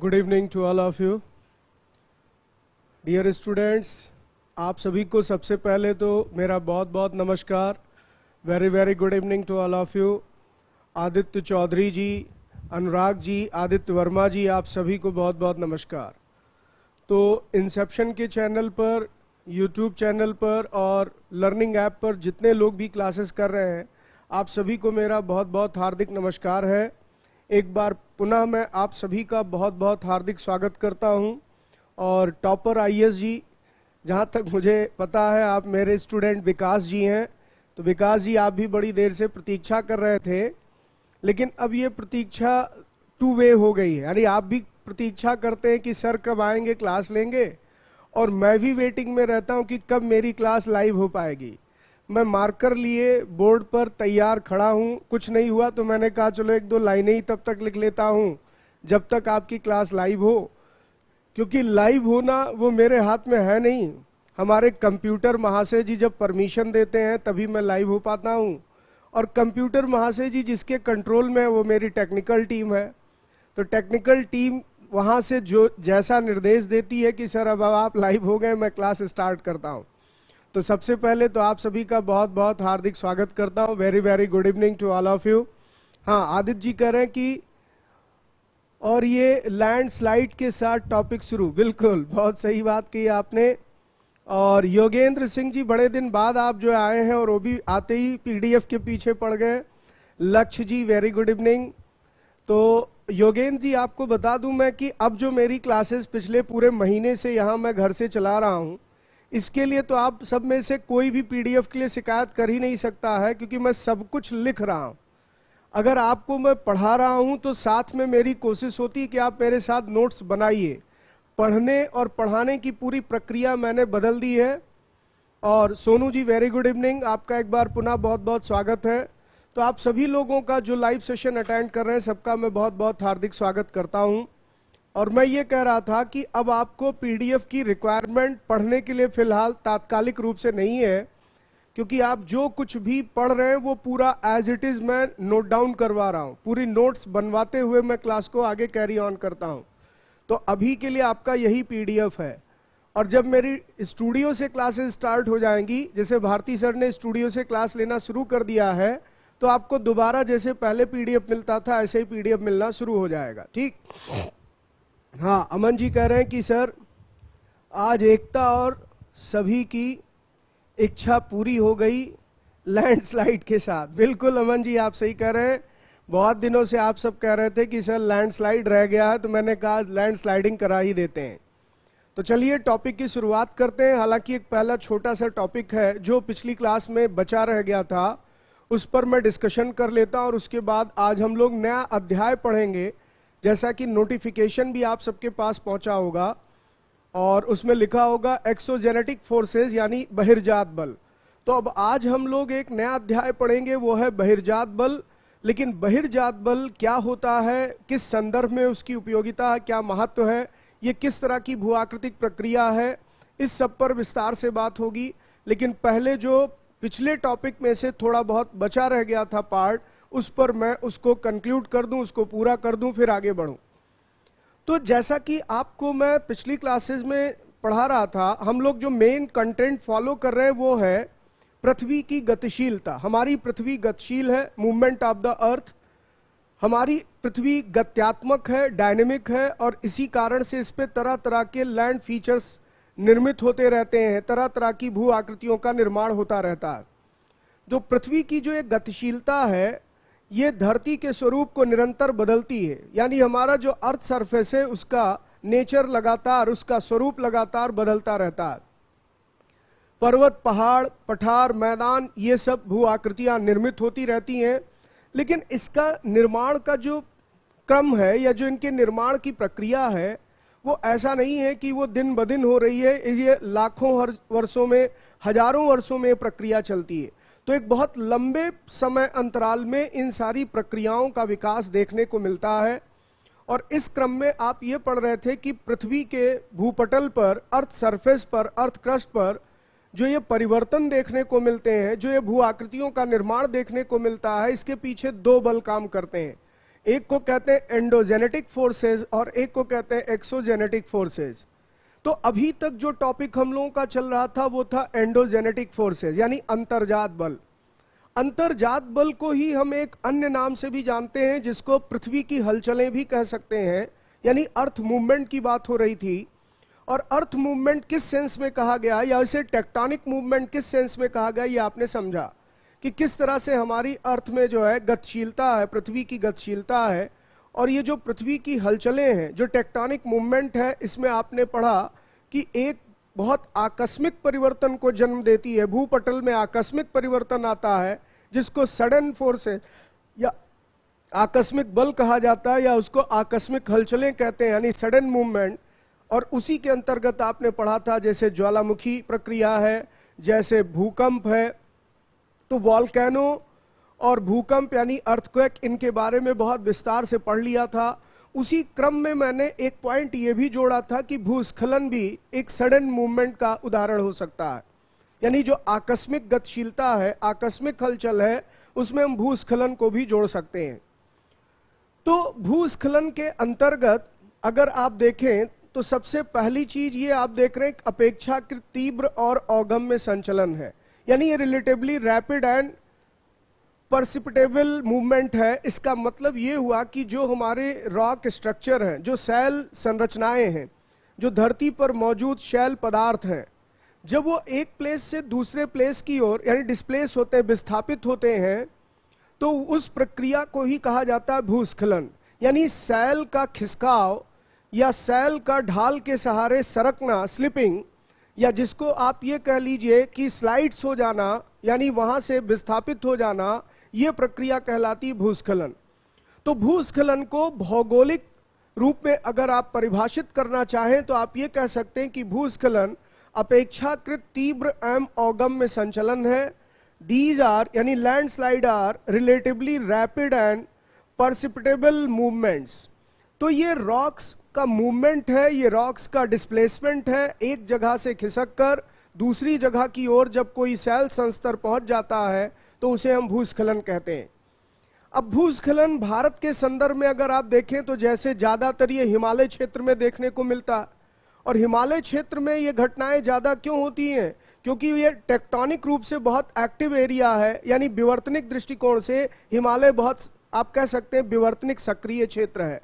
Good evening to all of you dear students आप सभी को सबसे पहले तो मेरा बहुत बहुत नमस्कार। Very very good evening to all of you Aditya Chaudhary ji, Anurag ji, Aditya Verma ji, आप सभी को बहुत बहुत नमस्कार। तो इंसेप्शन के चैनल पर यूट्यूब चैनल पर और लर्निंग ऐप पर जितने लोग भी क्लासेस कर रहे हैं, आप सभी को मेरा बहुत बहुत हार्दिक नमस्कार है। एक बार पुनः मैं आप सभी का बहुत बहुत हार्दिक स्वागत करता हूँ। और टॉपर आईएएस जी, जहाँ तक मुझे पता है, आप मेरे स्टूडेंट विकास जी हैं। तो विकास जी, आप भी बड़ी देर से प्रतीक्षा कर रहे थे। लेकिन अब ये प्रतीक्षा टू वे हो गई है। यानी आप भी प्रतीक्षा करते हैं कि सर कब आएँगे, क्लास लेंगे? और मैं भी वेटिंग में रहता हूँ कि कब मेरी क्लास लाइव हो पाएगी। मैं मार्कर लिए बोर्ड पर तैयार खड़ा हूँ। कुछ नहीं हुआ तो मैंने कहा, चलो एक दो लाइनें ही तब तक लिख लेता हूँ, जब तक आपकी क्लास लाइव हो। क्योंकि लाइव होना वो मेरे हाथ में है नहीं। हमारे कंप्यूटर महाशय जी जब परमिशन देते हैं, तभी मैं लाइव हो पाता हूँ। और कंप्यूटर महाशय जी जिसके कंट्रोल में है, वो मेरी टेक्निकल टीम है। तो टेक्निकल टीम वहाँ से जो जैसा निर्देश देती है कि, सर, अब आप लाइव हो गए, मैं क्लास स्टार्ट करता हूँ। तो सबसे पहले तो आप सभी का बहुत बहुत हार्दिक स्वागत करता हूँ। Very very good evening to all of you हाँ आदित्य जी कह रहे हैं कि और ये लैंडस्लाइड के साथ टॉपिक शुरू। बिल्कुल, बहुत सही बात की आपने। और योगेंद्र सिंह जी, बड़े दिन बाद आप जो आए हैं और वो भी आते ही पीडीएफ के पीछे पड़ गए। लक्ष्य जी वेरी गुड इवनिंग तो योगेंद्र जी, आपको बता दूँ मैं कि अब जो मेरी क्लासेस पिछले पूरे महीने से यहाँ मैं घर से चला रहा हूँ इसके लिए तो आप सब में से कोई भी पीडीएफ के लिए शिकायत कर ही नहीं सकता है, क्योंकि मैं सब कुछ लिख रहा हूँ। अगर आपको मैं पढ़ा रहा हूँ तो साथ में मेरी कोशिश होती कि आप मेरे साथ नोट्स बनाइए। पढ़ने और पढ़ाने की पूरी प्रक्रिया मैंने बदल दी है। और Sonu ji very good evening आपका एक बार पुनः बहुत बहुत स्वागत है। तो आप सभी लोगों का जो लाइव सेशन अटेंड कर रहे हैं, सबका मैं बहुत बहुत हार्दिक स्वागत करता हूँ। और मैं ये कह रहा था कि अब आपको पीडीएफ की रिक्वायरमेंट पढ़ने के लिए फ़िलहाल तात्कालिक रूप से नहीं है, क्योंकि आप जो कुछ भी पढ़ रहे हैं वो पूरा एज इट इज़ मैं नोट डाउन करवा रहा हूँ। पूरी नोट्स बनवाते हुए मैं क्लास को आगे कैरी ऑन करता हूँ। तो अभी के लिए आपका यही पीडीएफ है। और जब मेरी स्टूडियो से क्लासेस स्टार्ट हो जाएँगी, जैसे भारती सर ने स्टूडियो से क्लास लेना शुरू कर दिया है तो आपको दोबारा जैसे पहले पीडीएफ मिलता था, ऐसे ही पीडीएफ मिलना शुरू हो जाएगा। ठीक? हाँ अमन जी कह रहे हैं कि, सर, आज एकता और सभी की इच्छा पूरी हो गई लैंडस्लाइड के साथ. बिल्कुल, अमन जी, आप सही कह रहे हैं। बहुत दिनों से आप सब कह रहे थे कि, सर, लैंडस्लाइड रह गया है तो मैंने कहा, लैंडस्लाइडिंग करा ही देते हैं। तो चलिए, टॉपिक की शुरुआत करते हैं। हालाँकि एक पहला छोटा सा टॉपिक है, जो पिछली क्लास में बचा रह गया था, उस पर मैं डिस्कशन कर लेता और उसके बाद आज हम लोग नया अध्याय पढ़ेंगे। जैसा कि नोटिफिकेशन भी आप सबके पास पहुँचा होगा और उसमें लिखा होगा एक्सोजेनेटिक फोर्सेस यानी बहिर्जात बल। तो अब आज हम लोग एक नया अध्याय पढ़ेंगे, वो है बहिर्जात बल। लेकिन बहिर्जात बल क्या होता है, किस संदर्भ में उसकी उपयोगिता क्या महत्व है, ये किस तरह की भूआकृतिक प्रक्रिया है, इस सब पर विस्तार से बात होगी। लेकिन पहले जो पिछले टॉपिक में से थोड़ा बहुत बचा रह गया था पार्ट उस पर मैं उसको कंक्लूड कर दूँ, उसको पूरा कर दूँ, फिर आगे बढ़ूं। तो जैसा कि आपको मैं पिछली क्लासेस में पढ़ा रहा था, हम लोग जो मेन कंटेंट फॉलो कर रहे हैं, वो है पृथ्वी की गतिशीलता। हमारी पृथ्वी गतिशील है मूवमेंट ऑफ़ द अर्थ हमारी पृथ्वी गत्यात्मक है डायनेमिक है, और इसी कारण से इस पे तरह तरह के लैंड फीचर्स निर्मित होते रहते हैं तरह तरह की भू आकृतियों का निर्माण होता रहता है। जो पृथ्वी की जो एक गतिशीलता है ये धरती के स्वरूप को निरंतर बदलती है। यानी हमारा जो अर्थ सरफेस है, उसका नेचर लगातार, उसका स्वरूप लगातार बदलता रहता है। पर्वत, पहाड़, पठार, मैदान, ये सब भू आकृतियाँ निर्मित होती रहती हैं। लेकिन इसका निर्माण का जो क्रम है, या जो इनके निर्माण की प्रक्रिया है, वो ऐसा नहीं है कि वो दिन ब दिन हो रही है। ये लाखों वर्षों में, हज़ारों वर्षों में प्रक्रिया चलती है। तो एक बहुत लंबे समय अंतराल में इन सारी प्रक्रियाओं का विकास देखने को मिलता है। और इस क्रम में आप ये पढ़ रहे थे कि पृथ्वी के भूपटल पर अर्थ सरफेस पर अर्थ क्रस्ट पर जो ये परिवर्तन देखने को मिलते हैं, जो ये भू आकृतियों का निर्माण देखने को मिलता है, इसके पीछे दो बल काम करते हैं। एक को कहते हैं एंडोजेनेटिक फोर्सेस और एक को कहते हैं एक्सोजेनेटिक फोर्सेस तो अभी तक जो टॉपिक हम लोगों का चल रहा था, वो था एंडोजेनेटिक फोर्सेस यानी अंतर्जात बल। अंतर्जात बल को ही हम एक अन्य नाम से भी जानते हैं, जिसको पृथ्वी की हलचलें भी कह सकते हैं, यानी अर्थ मूवमेंट की बात हो रही थी। और अर्थ मूवमेंट किस सेंस में कहा गया, या इसे टेक्टोनिक मूवमेंट किस सेंस में कहा गया, ये आपने समझा कि किस तरह से हमारी अर्थ में जो है गतिशीलता है, पृथ्वी की गतिशीलता है और ये जो पृथ्वी की हलचलें हैं, जो टेक्टोनिक मूवमेंट है, इसमें आपने पढ़ा कि एक बहुत आकस्मिक परिवर्तन को जन्म देती है, भूपटल में आकस्मिक परिवर्तन आता है, जिसको सडन फोर्स या आकस्मिक बल कहा जाता है या उसको आकस्मिक हलचलें कहते हैं, यानी सडन मूवमेंट और उसी के अंतर्गत आपने पढ़ा था, जैसे ज्वालामुखी प्रक्रिया है, जैसे भूकंप है तो वॉलकैनो और भूकंप यानी अर्थक्वेक इनके बारे में बहुत विस्तार से पढ़ लिया था। उसी क्रम में मैंने एक पॉइंट ये भी जोड़ा था कि भूस्खलन भी एक सडन मूवमेंट का उदाहरण हो सकता है। यानी जो आकस्मिक गतिशीलता है, आकस्मिक हलचल है, उसमें हम भूस्खलन को भी जोड़ सकते हैं। तो भूस्खलन के अंतर्गत अगर आप देखें तो सबसे पहली चीज़ ये आप देख रहे हैं अपेक्षाकृत तीव्र और औगम्य संचलन है। यानी ये relatively rapid and perceptible movement है। इसका मतलब ये हुआ कि जो हमारे रॉक स्ट्रक्चर हैं, जो सेल संरचनाएँ हैं, जो धरती पर मौजूद शैल पदार्थ हैं, जब वो एक प्लेस से दूसरे प्लेस की ओर, यानी डिस्प्लेस होते हैं, विस्थापित होते हैं तो उस प्रक्रिया को ही कहा जाता है भूस्खलन। यानी सेल का खिसकाव या सेल का ढाल के सहारे सरकना स्लिपिंग या जिसको आप ये कह लीजिए कि स्लाइड्स हो जाना, यानी वहाँ से विस्थापित हो जाना यह प्रक्रिया कहलाती भूस्खलन। तो भूस्खलन को भौगोलिक रूप में अगर आप परिभाषित करना चाहें तो आप ये कह सकते हैं कि भूस्खलन अपेक्षाकृत तीव्र एवं में संचलन है। दीज आर यानी landslide are relatively rapid and perceptible movements तो ये रॉक्स का मूवमेंट है, ये रॉक्स का डिस्प्लेसमेंट है, एक जगह से खिसक कर, दूसरी जगह की ओर जब कोई सेल संस्तर पहुँच जाता है तो उसे हम भूस्खलन कहते हैं। अब भूस्खलन भारत के संदर्भ में अगर आप देखें तो जैसे ज़्यादातर ये हिमालय क्षेत्र में देखने को मिलता और हिमालय क्षेत्र में ये घटनाएँ ज़्यादा क्यों होती हैं? क्योंकि ये टेक्टोनिक रूप से बहुत एक्टिव एरिया है, यानी विवर्तनिक दृष्टिकोण से हिमालय बहुत, आप कह सकते हैं, विवर्तनिक सक्रिय क्षेत्र है।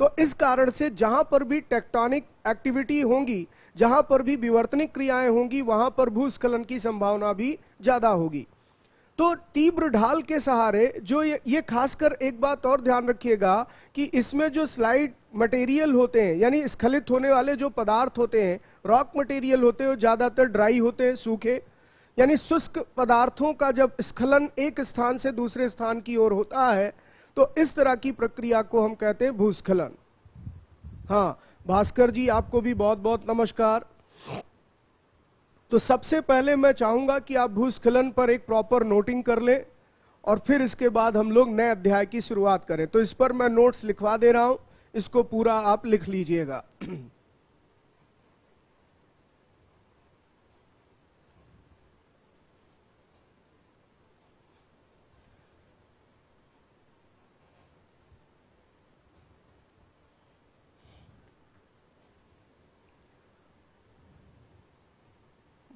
तो इस कारण से जहाँ पर भी टेक्टोनिक एक्टिविटी होंगी, जहाँ पर भी विवर्तनिक क्रियाएँ होंगी, वहाँ पर भूस्खलन की संभावना भी ज़्यादा होगी। तो तीव्र ढाल के सहारे जो ये, ये खासकर एक बात और ध्यान रखिएगा कि इसमें जो स्लाइड मटेरियल होते हैं यानी स्खलित होने वाले जो पदार्थ होते हैं रॉक मटेरियल होते हैं ज़्यादातर ड्राई होते हैं सूखे यानी शुष्क पदार्थों का जब स्खलन एक स्थान से दूसरे स्थान की ओर होता है तो इस तरह की प्रक्रिया को हम कहते हैं भूस्खलन। हाँ भास्कर जी आपको भी बहुत बहुत नमस्कार। तो सबसे पहले मैं चाहूँगा कि आप भूस्खलन पर एक प्रॉपर नोटिंग कर लें और फिर इसके बाद हम लोग नए अध्याय की शुरुआत करें। तो इस पर मैं नोट्स लिखवा दे रहा हूँ। इसको पूरा आप लिख लीजिएगा।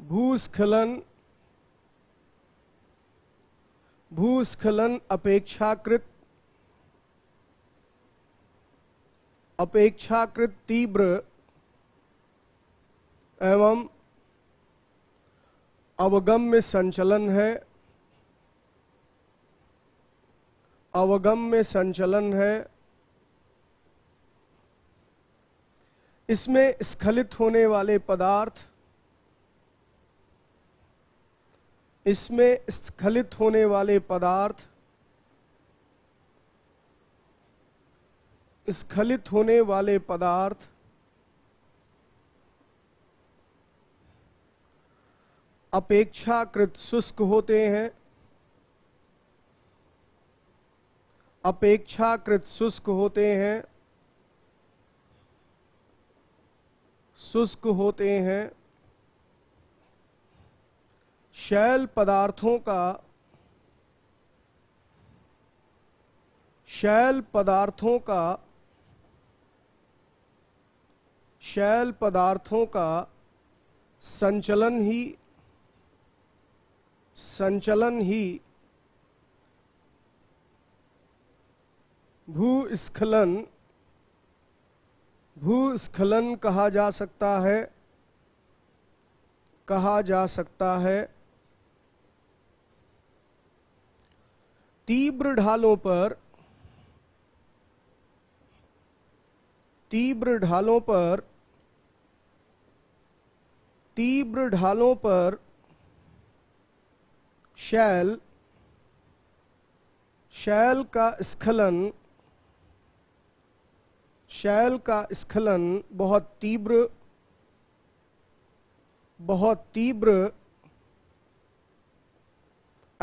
भूस्खलन भूस्खलन अपेक्षाकृत अपेक्षाकृत तीव्र एवं अवगम्य संचलन है। अवगम्य संचलन है। इसमें स्खलित होने वाले पदार्थ इसमें स्खलित होने वाले पदार्थ, स्खलित होने वाले पदार्थ, अपेक्षाकृत शुष्क होते हैं। अपेक्षाकृत शुष्क होते हैं। शुष्क होते हैं। शैल पदार्थों का, शैल पदार्थों का, शैल पदार्थों का संचलन ही संचलन ही भूस्खलन भूस्खलन कहा जा सकता है, कहा जा सकता है। तीव्र ढालों पर, तीव्र ढालों पर, तीव्र ढालों पर शैल शैल का स्खलन, शैल का स्खलन बहुत तीव्र बहुत तीव्र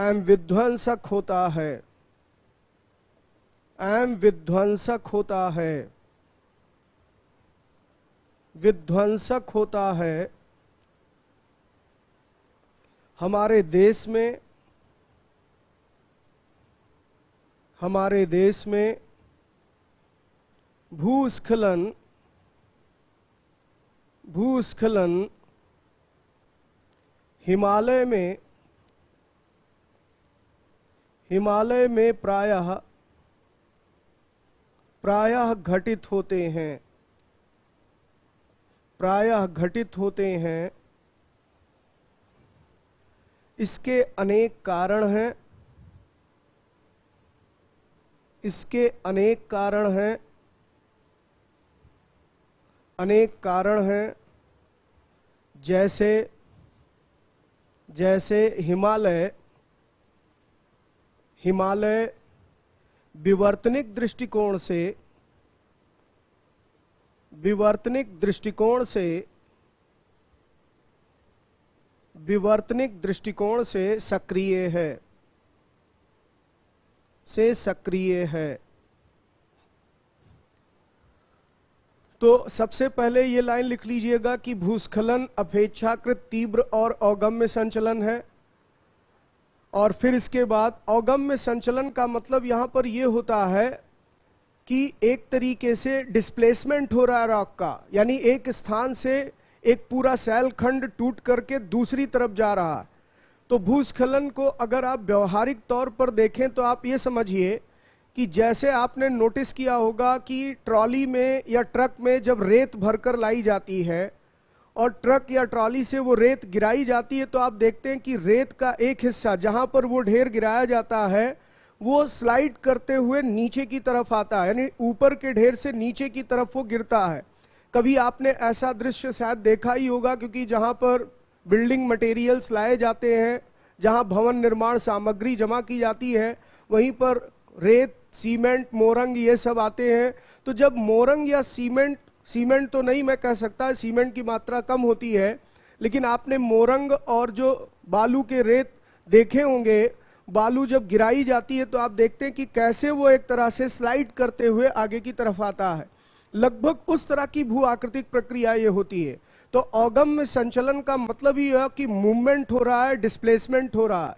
एम विध्वंसक होता है। एम विध्वंसक होता है। विध्वंसक होता है। हमारे देश में, हमारे देश में भूस्खलन भूस्खलन हिमालय में हिमालय में प्रायः प्रायः घटित होते हैं। प्रायः घटित होते हैं। इसके अनेक कारण हैं। इसके अनेक कारण हैं। अनेक कारण हैं। जैसे जैसे हिमालय हिमालय विवर्तनिक दृष्टिकोण से, विवर्तनिक दृष्टिकोण से, विवर्तनिक दृष्टिकोण से सक्रिय है। से सक्रिय है। तो सबसे पहले ये लाइन लिख लीजिएगा कि भूस्खलन, अपेक्षाकृत तीव्र और अगम्य संचलन है। और फिर इसके बाद अवगम्य संचलन का मतलब यहाँ पर यह होता है कि एक तरीके से डिस्प्लेसमेंट हो रहा है रॉक का, यानी एक स्थान से एक पूरा सेल खंड टूट करके दूसरी तरफ़ जा रहा है। तो भूस्खलन को अगर आप व्यवहारिक तौर पर देखें तो आप ये समझिए कि जैसे आपने नोटिस किया होगा कि ट्रॉली में या ट्रक में जब रेत भरकर लाई जाती है और ट्रक या ट्रॉली से वो रेत गिराई जाती है तो आप देखते हैं कि रेत का एक हिस्सा जहाँ पर वो ढेर गिराया जाता है, वो स्लाइड करते हुए नीचे की तरफ़ आता है, यानी ऊपर के ढेर से नीचे की तरफ़ वो गिरता है। कभी आपने ऐसा दृश्य शायद देखा ही होगा, क्योंकि जहाँ पर बिल्डिंग मटेरियल्स लाए जाते हैं, जहाँ भवन निर्माण सामग्री जमा की जाती है, वहीं पर रेत, सीमेंट, मोरंग ये सब आते हैं। तो जब मोरंग या सीमेंट सीमेंट तो नहीं मैं कह सकता, सीमेंट की मात्रा कम होती है, लेकिन आपने मोरंग और जो बालू के रेत देखे होंगे, बालू जब गिराई जाती है तो आप देखते हैं कि कैसे वो एक तरह से स्लाइड करते हुए आगे की तरफ़ आता है। लगभग उस तरह की भू आकृतिक प्रक्रिया ये होती है। तो अगम में संचलन का मतलब ही है कि मूवमेंट हो रहा है डिस्प्लेसमेंट हो रहा है।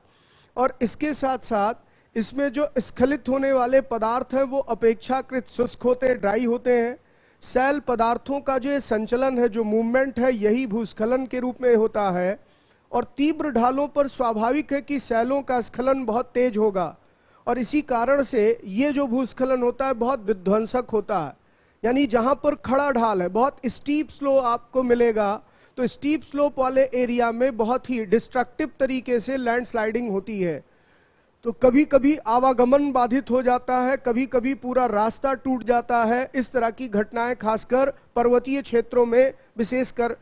और इसके साथ साथ इसमें जो स्खलित होने वाले पदार्थ हैं, वो अपेक्षाकृत शुष्क होते हैं ड्राई होते हैं। सेल पदार्थों का जो संचलन है, जो मूवमेंट है, यही भूस्खलन के रूप में होता है। और तीव्र ढालों पर स्वाभाविक है कि सेलों का स्खलन बहुत तेज होगा। और इसी कारण से ये जो भूस्खलन होता है, बहुत विध्वंसक होता है। यानी जहाँ पर खड़ा ढाल है, बहुत स्टीप स्लो आपको मिलेगा। तो स्टीप स्लोप वाले एरिया में बहुत ही डिस्ट्रक्टिव तरीके से लैंडस्लाइडिंग होती है। तो कभी कभी आवागमन बाधित हो जाता है कभी कभी पूरा रास्ता टूट जाता है। इस तरह की घटनाएँ खासकर पर्वतीय क्षेत्रों में, विशेषकर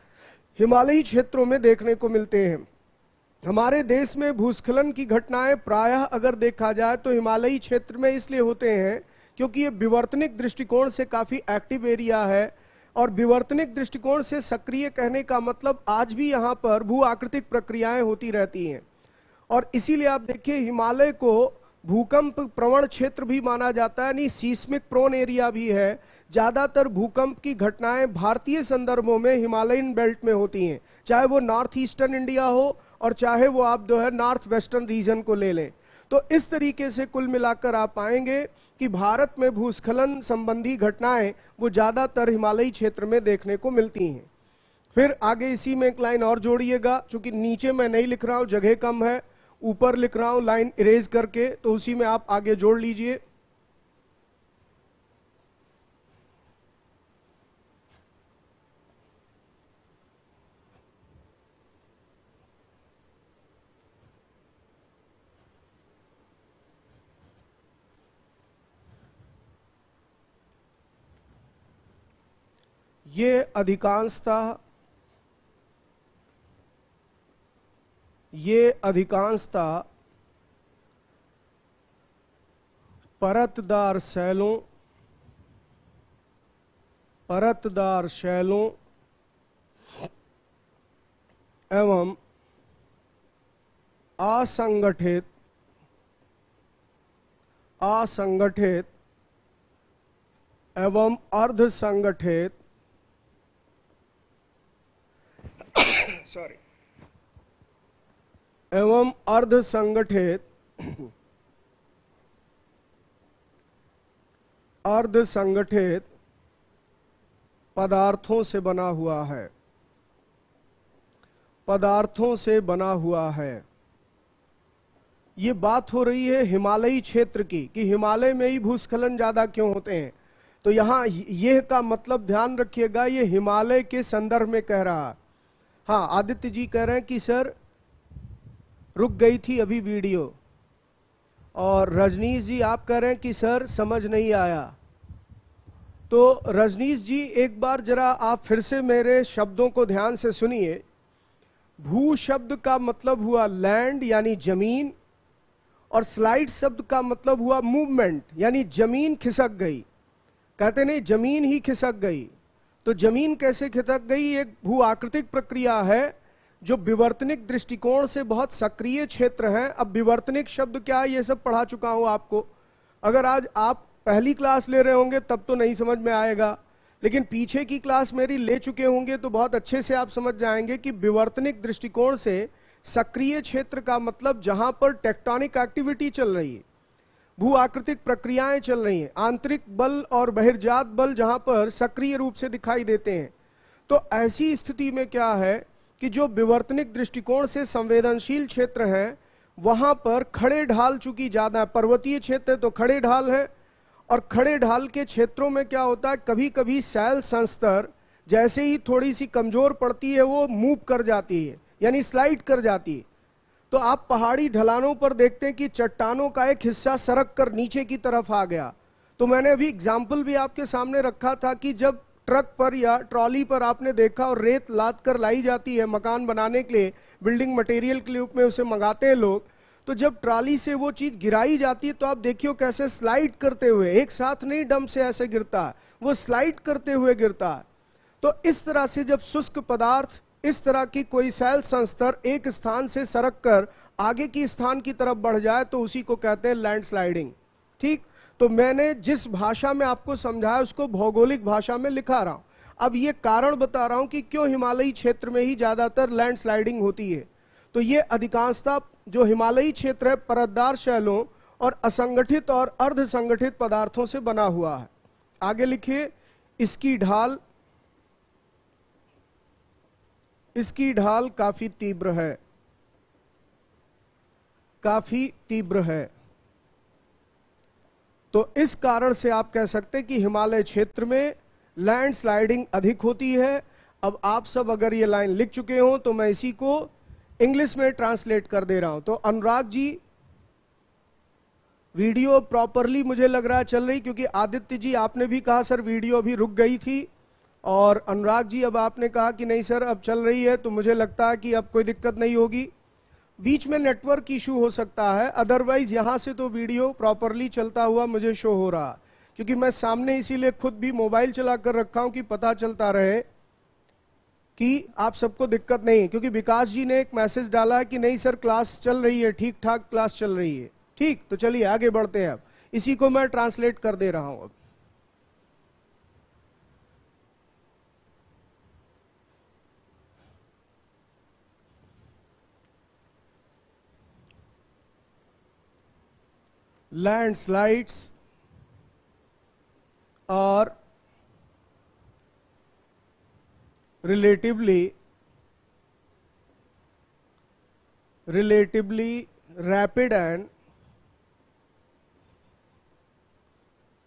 हिमालयी क्षेत्रों में देखने को मिलते हैं। हमारे देश में भूस्खलन की घटनाएँ प्रायः अगर देखा जाए तो हिमालयी क्षेत्र में इसलिए होते हैं क्योंकि ये विवर्तनिक दृष्टिकोण से काफ़ी एक्टिव एरिया है और विवर्तनिक दृष्टिकोण से सक्रिय कहने का मतलब आज भी यहाँ पर भू आकृतिक प्रक्रियाएँ होती रहती हैं। और इसीलिए आप देखिए, हिमालय को भूकंप प्रवण क्षेत्र भी माना जाता है, नहीं सीस्मिक प्रोन एरिया भी है। ज़्यादातर भूकंप की घटनाएँ भारतीय संदर्भों में हिमालयन बेल्ट में होती हैं। चाहे वो नॉर्थ ईस्टर्न इंडिया हो और चाहे वो आप जो है नॉर्थ वेस्टर्न रीजन को ले लें। तो इस तरीके से कुल मिलाकर आप पाएँगे कि भारत में भूस्खलन संबंधी घटनाएँ वो ज़्यादातर हिमालयी क्षेत्र में देखने को मिलती हैं। फिर आगे इसी में एक लाइन और जोड़िएगा क्योंकि नीचे मैं नहीं लिख रहा हूँ, जगह कम है। ऊपर लिख रहा हूँ, लाइन इरेज करके तो उसी में आप आगे जोड़ लीजिए। ये अधिकांशतः ये अधिकांशता परतदार शैलों परतदार शैलों एवं असंगठित असंगठित एवं अर्ध संगठित सॉरी। एवं अर्ध संगठित अर्ध संगठित पदार्थों से बना हुआ है। पदार्थों से बना हुआ है। ये बात हो रही है हिमालयी क्षेत्र की कि हिमालय में ही भूस्खलन ज़्यादा क्यों होते हैं? तो यहाँ यह का मतलब ध्यान रखिएगा, ये हिमालय के संदर्भ में कह रहा। है हाँ आदित्य जी कह रहे हैं कि, सर रुक गई थी अभी वीडियो। और रजनीश जी, आप कह रहे हैं कि सर, समझ नहीं आया। तो रजनीश जी, एक बार जरा आप फिर से मेरे शब्दों को ध्यान से सुनिए। भू शब्द का मतलब हुआ लैंड यानी ज़मीन, और स्लाइड शब्द का मतलब हुआ मूवमेंट यानी ज़मीन खिसक गई। कहते नहीं, ज़मीन ही खिसक गई। तो ज़मीन कैसे खिसक गई? एक भू आकृतिक प्रक्रिया है। जो विवर्तनिक दृष्टिकोण से बहुत सक्रिय क्षेत्र है, अब विवर्तनिक शब्द क्या है ये सब पढ़ा चुका हूँ आपको? अगर आज आप पहली क्लास ले रहे होंगे, तब तो नहीं समझ में आएगा। लेकिन पीछे की क्लास मेरी ले चुके होंगे तो बहुत अच्छे से आप समझ जाएँगे कि विवर्तनिक दृष्टिकोण से सक्रिय क्षेत्र का मतलब जहाँ पर टेक्टोनिक एक्टिविटी चल रही है, भू आकृतिक प्रक्रियाएँ चल रही हैं, आंतरिक बल और बहिर्जात बल जहाँ पर सक्रिय रूप से दिखाई देते हैं। तो ऐसी स्थिति में क्या है कि जो विवर्तनिक दृष्टिकोण से संवेदनशील क्षेत्र है, वहाँ पर खड़े ढाल चूँकि ज़्यादा है, पर्वतीय क्षेत्र तो खड़े ढाल है। और खड़े ढाल के क्षेत्रों में क्या होता है कभी कभी सैल संस्तर जैसे ही थोड़ी सी कमज़ोर पड़ती है, वो मूव कर जाती है, यानी स्लाइड कर जाती है। तो आप पहाड़ी ढलानों पर देखते हैं कि चट्टानों का एक हिस्सा सरक कर नीचे की तरफ़ आ गया। तो मैंने अभी एग्ज़ाम्पल भी आपके सामने रखा था कि जब ट्रक पर या ट्रॉली पर आपने देखा और रेत लाद कर लाई जाती है मकान बनाने के लिए बिल्डिंग मटेरियल के रूप में उसे मंगाते हैं लोग। तो जब ट्रॉली से वो चीज़ गिराई जाती है तो आप देखियो कैसे स्लाइड करते हुए, एक साथ नहीं डम से ऐसे गिरता, वो स्लाइड करते हुए गिरता। तो इस तरह से जब शुष्क पदार्थ, इस तरह की कोई सैल संस्तर एक स्थान से सरक कर आगे की स्थान की तरफ़ बढ़ जाए तो उसी को कहते हैं लैंड स्लाइडिंग ठीक? तो मैंने जिस भाषा में आपको समझाया, उसको भौगोलिक भाषा में लिखा रहा हूँ। अब ये कारण बता रहा हूँ कि क्यों हिमालयी क्षेत्र में ही ज़्यादातर लैंड स्लाइडिंग होती है। तो ये अधिकांशता जो हिमालयी क्षेत्र है, परतदार शैलों और असंगठित और अर्ध संगठित पदार्थों से बना हुआ है। आगे लिखिए, इसकी ढाल इसकी ढाल काफ़ी तीव्र है। काफ़ी तीव्र है। तो इस कारण से आप कह सकते हैं कि हिमालय क्षेत्र में लैंड स्लाइडिंग अधिक होती है। अब आप सब अगर ये लाइन लिख चुके हो तो मैं इसी को इंग्लिश में ट्रांसलेट कर दे रहा हूँ। तो अनुराग जी वीडियो प्रॉपरली मुझे लग रहा है चल रही, क्योंकि आदित्य जी, आपने भी कहा सर वीडियो अभी रुक गई थी। और अनुराग जी, अब आपने कहा कि नहीं सर, अब चल रही है तो मुझे लगता है कि अब कोई दिक्कत नहीं होगी। बीच में नेटवर्क इशू हो सकता है। अदरवाइज़ यहाँ से तो वीडियो प्रॉपरली चलता हुआ मुझे शो हो रहा। क्योंकि मैं सामने इसीलिए खुद भी मोबाइल चला कर रखा हूँ कि पता चलता रहे कि आप सबको दिक्कत नहीं क्योंकि विकास जी ने एक मैसेज डाला है कि नहीं सर क्लास चल रही है ठीक ठाक क्लास चल रही है। ठीक तो चलिए आगे बढ़ते हैं अब। इसी को मैं ट्रांसलेट कर दे रहा हूँ अब। Landslides are relatively relatively rapid and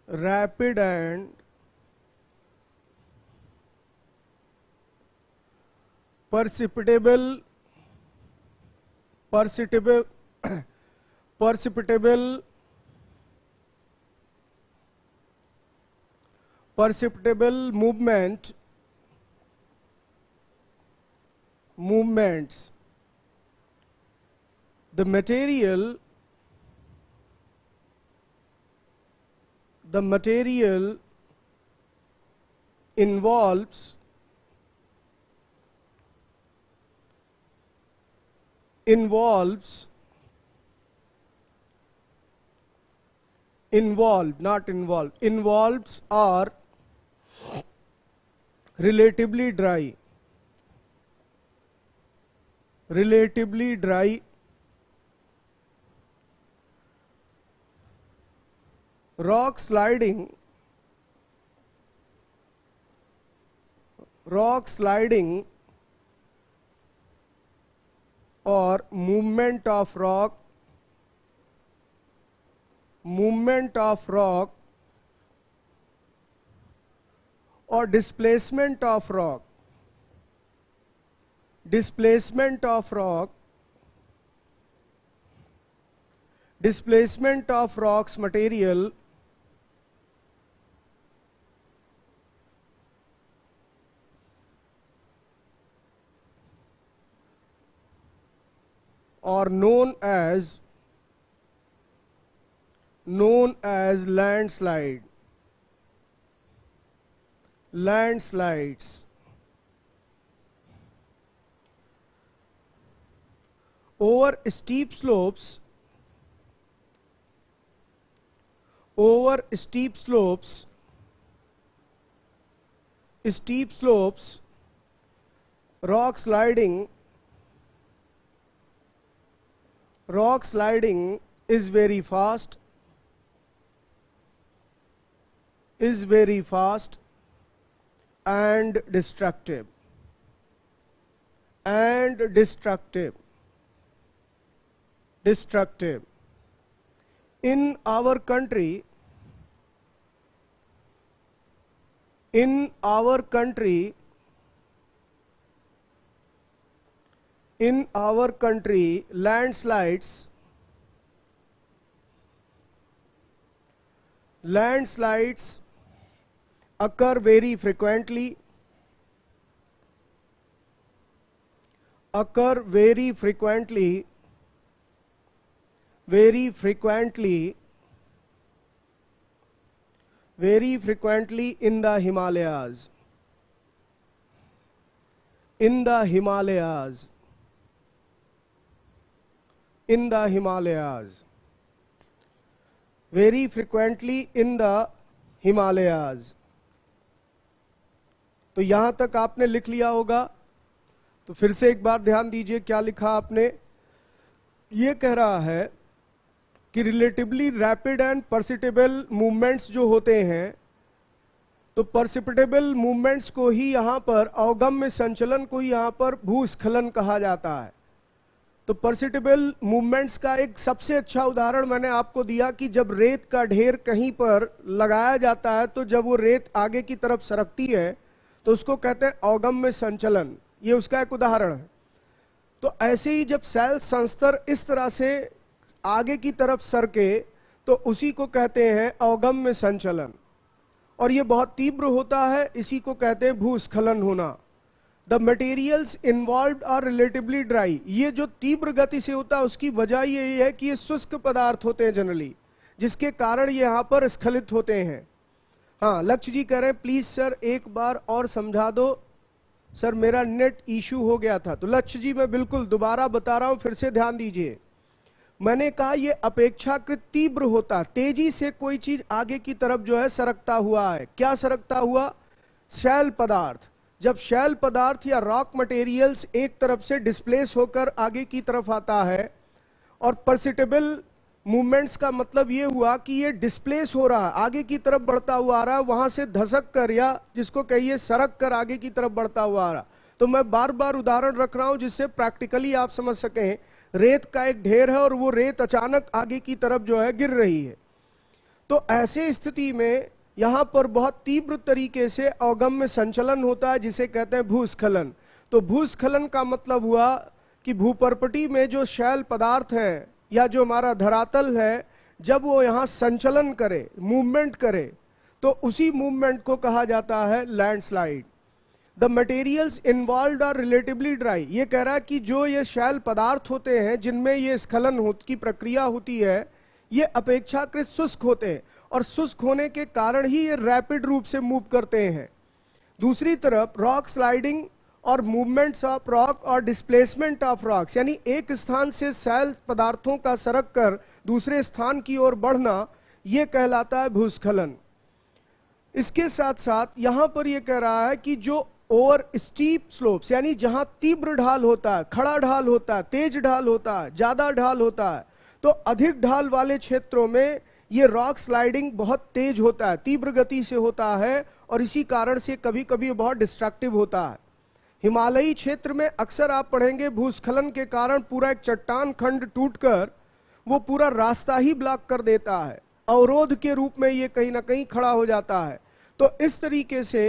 rapid and perceptible perceptible perceptible perceptible movement movements. The material the material involves involves involved not involved. Involves are relatively dry relatively dry rock sliding rock sliding or movement of rock movement of rock or displacement of rock displacement of rock displacement of rocks material are known as known as landslide landslides. Over steep slopes. Over steep slopes. Steep slopes. Rock sliding. Rock sliding is very fast. Is very fast and destructive. And destructive. Destructive. In our country in our country in our country landslides landslides occur very frequently occur very frequently very frequently very frequently in the Himalayas in the Himalayas in the Himalayas. Very frequently in the Himalayas. तो यहाँ तक आपने लिख लिया होगा। तो फिर से एक बार ध्यान दीजिए क्या लिखा आपने। ये कह रहा है कि relatively rapid and perceptible movements जो होते हैं तो परसिपिटेबल मूवमेंट्स को ही यहाँ पर अवगम्य संचलन को ही यहाँ पर भूस्खलन कहा जाता है। तो परसिटेबल मूवमेंट्स का एक सबसे अच्छा उदाहरण मैंने आपको दिया कि जब रेत का ढेर कहीं पर लगाया जाता है तो जब वो रेत आगे की तरफ़ सरकती है तो उसको कहते हैं अवगम्य संचलन। ये उसका एक उदाहरण है। तो ऐसे ही जब सेल संस्तर इस तरह से आगे की तरफ़ सरके तो उसी को कहते हैं अवगम्य संचलन। और ये बहुत तीव्र होता है, इसी को कहते हैं भूस्खलन होना। The materials involve are relatively dry ये जो तीव्र गति से होता है, उसकी वजह यही है कि ये शुष्क पदार्थ होते हैं जनरली जिसके कारण यहाँ पर स्खलित होते हैं। हाँ लक्ष्य जी कह रहे हैं, प्लीज़ सर, एक बार और समझा दो। सर, मेरा नेट इशू हो गया था तो लक्ष्य जी, मैं बिल्कुल दोबारा बता रहा हूँ, फिर से ध्यान दीजिए। मैंने कहा, ये अपेक्षाकृत तीव्र होता, तेज़ी से कोई चीज़ आगे की तरफ़ जो है, सरकता हुआ है। क्या सरकता हुआ? शैल पदार्थ। जब शैल पदार्थ या रॉक मटेरियल्स एक तरफ़ से डिस्प्लेस होकर आगे की तरफ़ आता है, और परसिटेबल मूवमेंट्स का मतलब ये हुआ कि ये डिस्प्लेस हो रहा है आगे की तरफ़ बढ़ता हुआ आ रहा है वहाँ से धसक कर या जिसको कहिए सरक कर आगे की तरफ़ बढ़ता हुआ आ रहा। तो मैं बार बार उदाहरण रख रहा हूँ जिससे प्रैक्टिकली आप समझ सकें, रेत का एक ढेर है और वो रेत अचानक आगे की तरफ़ जो है गिर रही है। तो ऐसे स्थिति में यहाँ पर बहुत तीव्र तरीके से अवगम्य संचलन होता है, जिसे कहते हैं भूस्खलन। तो भूस्खलन का मतलब हुआ कि भूपरपटी में जो शैल पदार्थ है या जो हमारा धरातल है, जब वो यहाँ संचलन करे मूवमेंट करे तो उसी मूवमेंट को कहा जाता है landslide the materials involve are relatively dry ये कह रहा है कि जो ये शैल पदार्थ होते हैं, जिनमें ये स्खलन की प्रक्रिया होती है, ये अपेक्षाकृत शुष्क होते हैं और शुष्क होने के कारण ही ये रैपिड रूप से मूव करते हैं. दूसरी तरफ़ रॉक स्लाइडिंग और मूवमेंट्स ऑफ़ रॉक और डिस्प्लेसमेंट ऑफ़ रॉक्स यानी एक स्थान से सैल पदार्थों का सरक कर दूसरे स्थान की ओर बढ़ना यह कहलाता है भूस्खलन। इसके साथ साथ यहाँ पर यह कह रहा है कि जो ओवर स्टीप स्लोप्स यानी जहाँ तीव्र ढाल होता है, खड़ा ढाल होता है, तेज ढाल होता है, ज़्यादा ढाल होता है तो अधिक ढाल वाले क्षेत्रों में ये रॉक स्लाइडिंग बहुत तेज होता है, तीव्र गति से होता है और इसी कारण से कभी कभी बहुत डिस्ट्रक्टिव होता है। हिमालयी क्षेत्र में अक्सर आप पढ़ेंगे भूस्खलन के कारण पूरा एक चट्टान खंड टूटकर वो पूरा रास्ता ही ब्लॉक कर देता है। अवरोध के रूप में ये कहीं ना कहीं खड़ा हो जाता है। तो इस तरीके से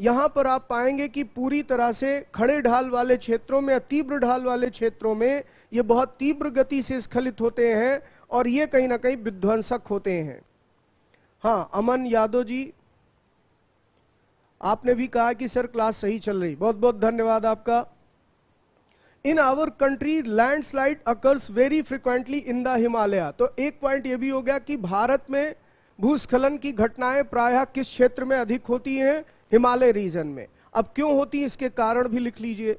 यहाँ पर आप पाएँगे कि पूरी तरह से खड़े ढाल वाले क्षेत्रों में, तीव्र ढाल वाले क्षेत्रों में ये बहुत तीव्र गति से स्खलित होते हैं और ये कहीं ना कहीं विध्वंसक होते हैं। हाँ अमन यादव जी आपने भी कहा कि सर क्लास सही चल रही। बहुत बहुत धन्यवाद आपका। In our country, landslide occurs very frequently in the Himalaya तो एक पॉइंट यह भी हो गया कि भारत में भूस्खलन की घटनाएँ प्रायः किस क्षेत्र में अधिक होती हैं? हिमालय रीजन में। अब क्यों होती इसके कारण भी लिख लीजिए।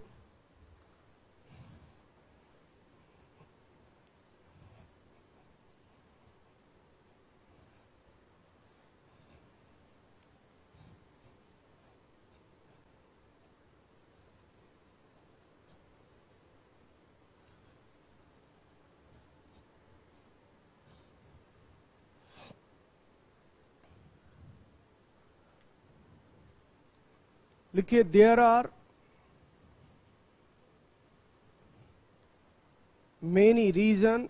लिखिए there are many reason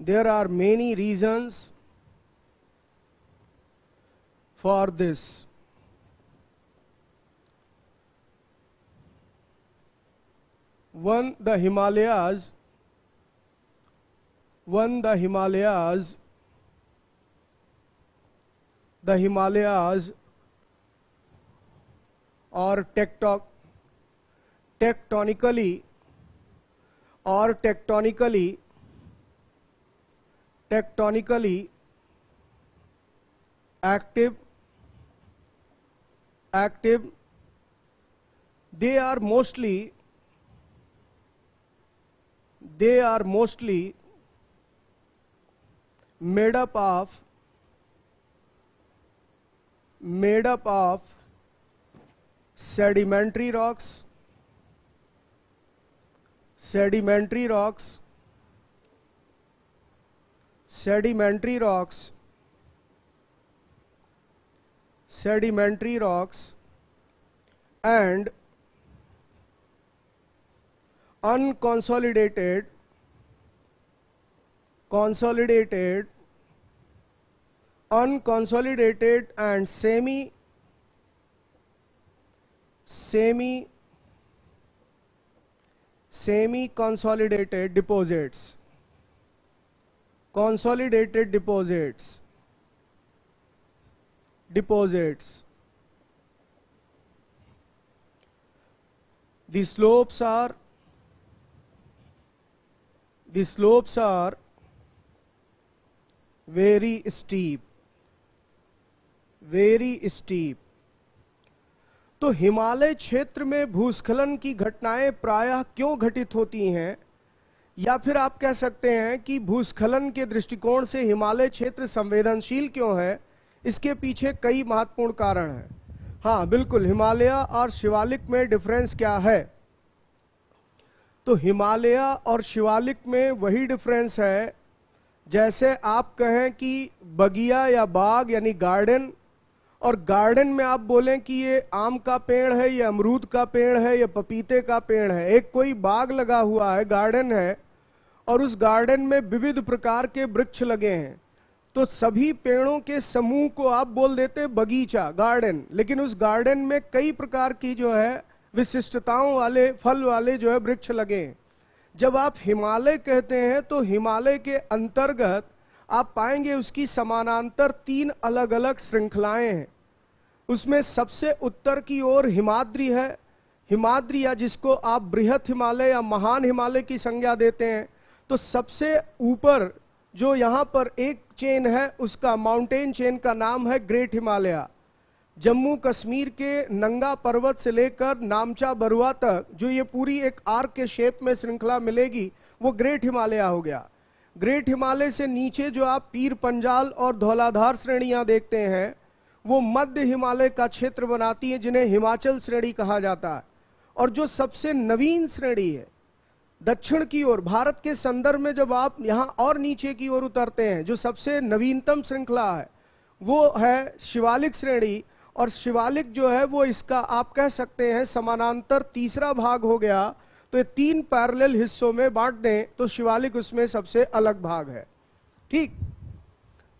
there are many reasons for this one the himalayas one the himalayas The Himalayas or tecto tectonically or tectonically tectonically active active they are mostly they are mostly made up of made up of sedimentary rocks, sedimentary rocks, sedimentary rocks, sedimentary rocks and unconsolidated consolidated unconsolidated and semi semi semi consolidated deposits. Consolidated deposits. Deposits. The slopes are the slopes are very steep very steep. तो हिमालय क्षेत्र में भूस्खलन की घटनाएँ प्रायः क्यों घटित होती हैं? या फिर आप कह सकते हैं कि भूस्खलन के दृष्टिकोण से हिमालय क्षेत्र संवेदनशील क्यों है? इसके पीछे कई महत्वपूर्ण कारण हैं। हाँ बिल्कुल, हिमालय और शिवालिक में डिफरेंस क्या है? तो हिमालय और शिवालिक में वही डिफरेंस है, जैसे आप कहें कि बगिया या बाग यानी गार्डन और गार्डन में आप बोलें कि ये आम का पेड़ है, या अमरूद का पेड़ है, या पपीते का पेड़ है। एक कोई बाग लगा हुआ है, गार्डन है, और उस गार्डन में विविध प्रकार के वृक्ष लगे हैं। तो सभी पेड़ों के समूह को आप बोल देते बगीचा, गार्डन। लेकिन उस गार्डन में कई प्रकार की जो है, विशिष्टताओं वाले, फल वाले जो है, वृक्ष लगे हैं। जब आप हिमालय कहते हैं तो हिमालय के अंतर्गत आप पाएँगे उसकी समानांतर तीन अलग अलग श्रृंखलाएँ हैं। उसमें सबसे उत्तर की ओर हिमाद्री है। हिमाद्री या जिसको आप बृहत हिमालय या महान हिमालय की संज्ञा देते हैं तो सबसे ऊपर जो यहाँ पर एक चेन है, उसका माउंटेन चेन का नाम है ग्रेट हिमालय। जम्मू कश्मीर के नंगा पर्वत से लेकर नामचा बरुआ तक जो ये पूरी एक आर्क के शेप में श्रृंखला मिलेगी, वो ग्रेट हिमालय हो गया। ग्रेट हिमालय से नीचे जो आप पीर पंजाल और धौलाधार श्रेणियाँ देखते हैं वो मध्य हिमालय का क्षेत्र बनाती है, जिन्हें हिमाचल श्रेणी कहा जाता है। और जो सबसे नवीन श्रेणी है, दक्षिण की ओर, भारत के संदर्भ में जब आप यहाँ और नीचे की ओर उतरते हैं, जो सबसे नवीनतम श्रृंखला है, वो है शिवालिक श्रेणी। और शिवालिक जो है, वो इसका, आप कह सकते हैं, समानांतर तीसरा भाग हो गया। तो ये तीन पैरेलल हिस्सों में बांट दें तो शिवालिक उसमें सबसे अलग भाग है। ठीक?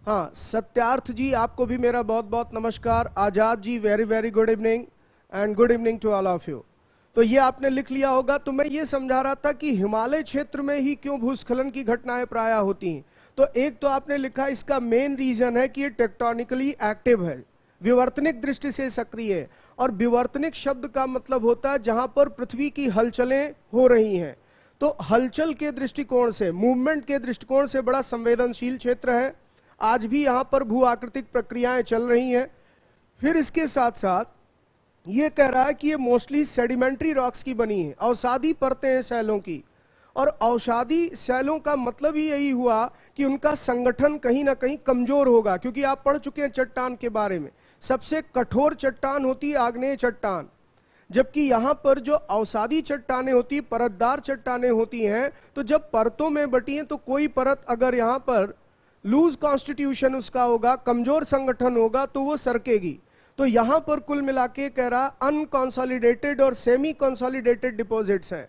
हाँ सत्यार्थ जी, आपको भी मेरा बहुत बहुत नमस्कार। Azad ji very very good evening and good evening to all of you तो ये आपने लिख लिया होगा तो मैं ये समझा रहा था कि हिमालय क्षेत्र में ही क्यों भूस्खलन की घटनाएँ प्राय होती हैं। तो एक तो आपने लिखा, इसका मेन रीजन है कि ये टेक्टोनिकली एक्टिव है, विवर्तनिक दृष्टि से सक्रिय है। और विवर्तनिक शब्द का मतलब होता है जहाँ पर पृथ्वी की हलचलें हो रही हैं। तो हलचल के दृष्टिकोण से मूवमेंट के दृष्टिकोण से बड़ा संवेदनशील क्षेत्र है। आज भी यहाँ पर भू आकृतिक प्रक्रियाएँ चल रही हैं। फिर इसके साथ साथ ये कह रहा है कि ये मोस्टली सेडिमेंट्री रॉक्स की बनी है। औषाधी परतें हैं सैलों की। और औषाधी सैलों का मतलब ही यही हुआ कि उनका संगठन कहीं ना कहीं कमज़ोर होगा, क्योंकि आप पढ़ चुके हैं चट्टान के बारे में। सबसे कठोर चट्टान होती है आग्नेय चट्टान, जबकि यहाँ पर जो औसादी चट्टाने होती, परतदार चट्टाने होती हैं तो जब परतों में बटी हैं तो कोई परत अगर यहाँ पर लूज कॉन्स्टिट्यूशन उसका होगा कमज़ोर संगठन होगा तो वो सरकेगी। तो यहाँ पर कुल मिला के कह रहा अनकॉन्सोलिडेटेड और सेमी कॉन्सोलिडेटेड डिपॉजिट्स हैं।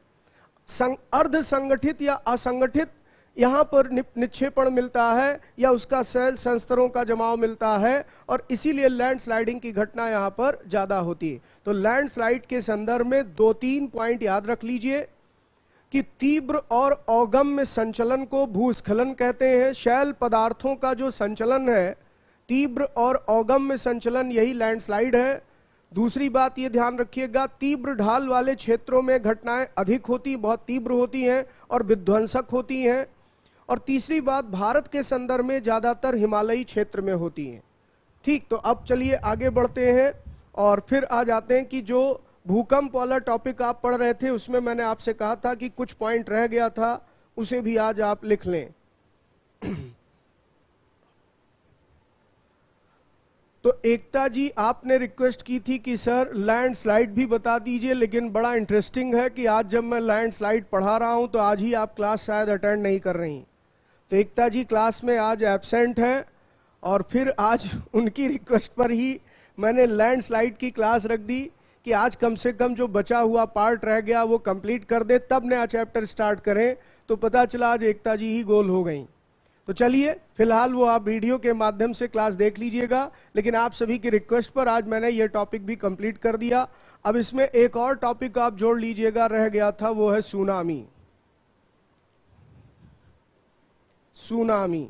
संग, अर्ध संगठित या असंगठित यहाँ पर निक्षेपण मिलता है या उसका सेल संस्तरों का जमाव मिलता है और इसीलिए लैंडस्लाइडिंग की घटना यहाँ पर ज़्यादा होती है। तो लैंडस्लाइड के संदर्भ में दो तीन पॉइंट याद रख लीजिए। कि तीव्र और औगम्य संचलन को भूस्खलन कहते हैं। शैल पदार्थों का जो संचलन है, तीव्र और औगम्य संचलन, यही लैंडस्लाइड है। दूसरी बात यह ध्यान रखिएगा, तीव्र ढाल वाले क्षेत्रों में घटनाएँ अधिक होती, बहुत तीव्र होती हैं और विध्वंसक होती हैं। और तीसरी बात, भारत के संदर्भ में ज़्यादातर हिमालयी क्षेत्र में होती हैं। ठीक तो अब चलिए आगे बढ़ते हैं और फिर आ जाते हैं कि जो भूकंप वाला टॉपिक आप पढ़ रहे थे, उसमें मैंने आपसे कहा था कि कुछ पॉइंट रह गया था, उसे भी आज आप लिख लें। तो एकता जी, आपने रिक्वेस्ट की थी कि, सर लैंडस्लाइड भी बता दीजिए, लेकिन बड़ा इंटरेस्टिंग है कि आज जब मैं लैंडस्लाइड पढ़ा रहा हूँ तो आज ही आप क्लास शायद अटेंड नहीं कर रही तो एकता जी क्लास में आज एबसेंट हैं, और फिर आज उनकी रिक्वेस्ट पर ही मैंने लैंडस्लाइड की क्लास रख दी। कि आज कम से कम जो बचा हुआ पार्ट रह गया, वो कंप्लीट कर दे, तब नया चैप्टर स्टार्ट करें तो पता चला आज एकता जी ही गोल हो गई। तो चलिए, फ़िलहाल वो आप वीडियो के माध्यम से क्लास देख लीजिएगा, लेकिन आप सभी की रिक्वेस्ट पर आज मैंने ये टॉपिक भी कंप्लीट कर दिया। अब इसमें एक और टॉपिक आप जोड़ लीजिएगा, रह गया था, वो है सुनामी। सुनामी।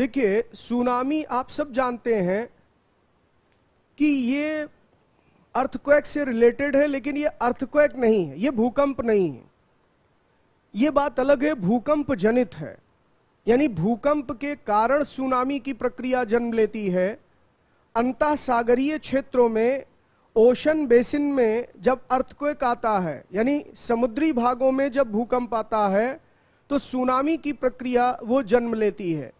देखिए, सुनामी आप सब जानते हैं कि ये अर्थक्वेक से रिलेटेड है, लेकिन ये अर्थक्वेक नहीं है, ये भूकंप नहीं है। ये बात अलग है, भूकंप जनित है। यानी भूकंप के कारण सुनामी की प्रक्रिया जन्म लेती है। अंत सागरीय क्षेत्रों में, ओशन बेसिन में जब अर्थक्वेक आता है, यानी समुद्री भागों में जब भूकंप आता है तो सुनामी की प्रक्रिया वो जन्म लेती है।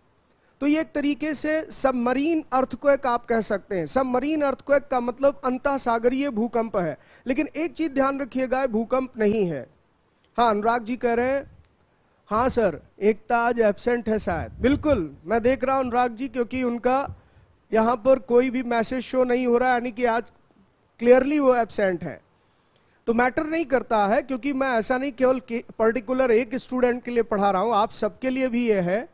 तो ये एक तरीके से सबमरीन अर्थक्वेक आप कह सकते हैं। सबमरीन अर्थक्वेक का मतलब अंत सागरीय भूकंप है। लेकिन एक चीज़ ध्यान रखिएगा भूकंप नहीं है। हाँ अनुराग जी कह रहे हैं हाँ सर, एकता आज एबसेंट है शायद। बिल्कुल, मैं देख रहा हूँ अनुराग जी, क्योंकि उनका यहाँ पर कोई भी मैसेज शो नहीं हो रहा, यानी कि आज क्लियरली वो एबसेंट है। तो मैटर नहीं करता है, क्योंकि मैं ऐसा नहीं केवल पर्टिकुलर एक स्टूडेंट के लिए पढ़ा रहा हूँ, आप सबके लिए भी ये है।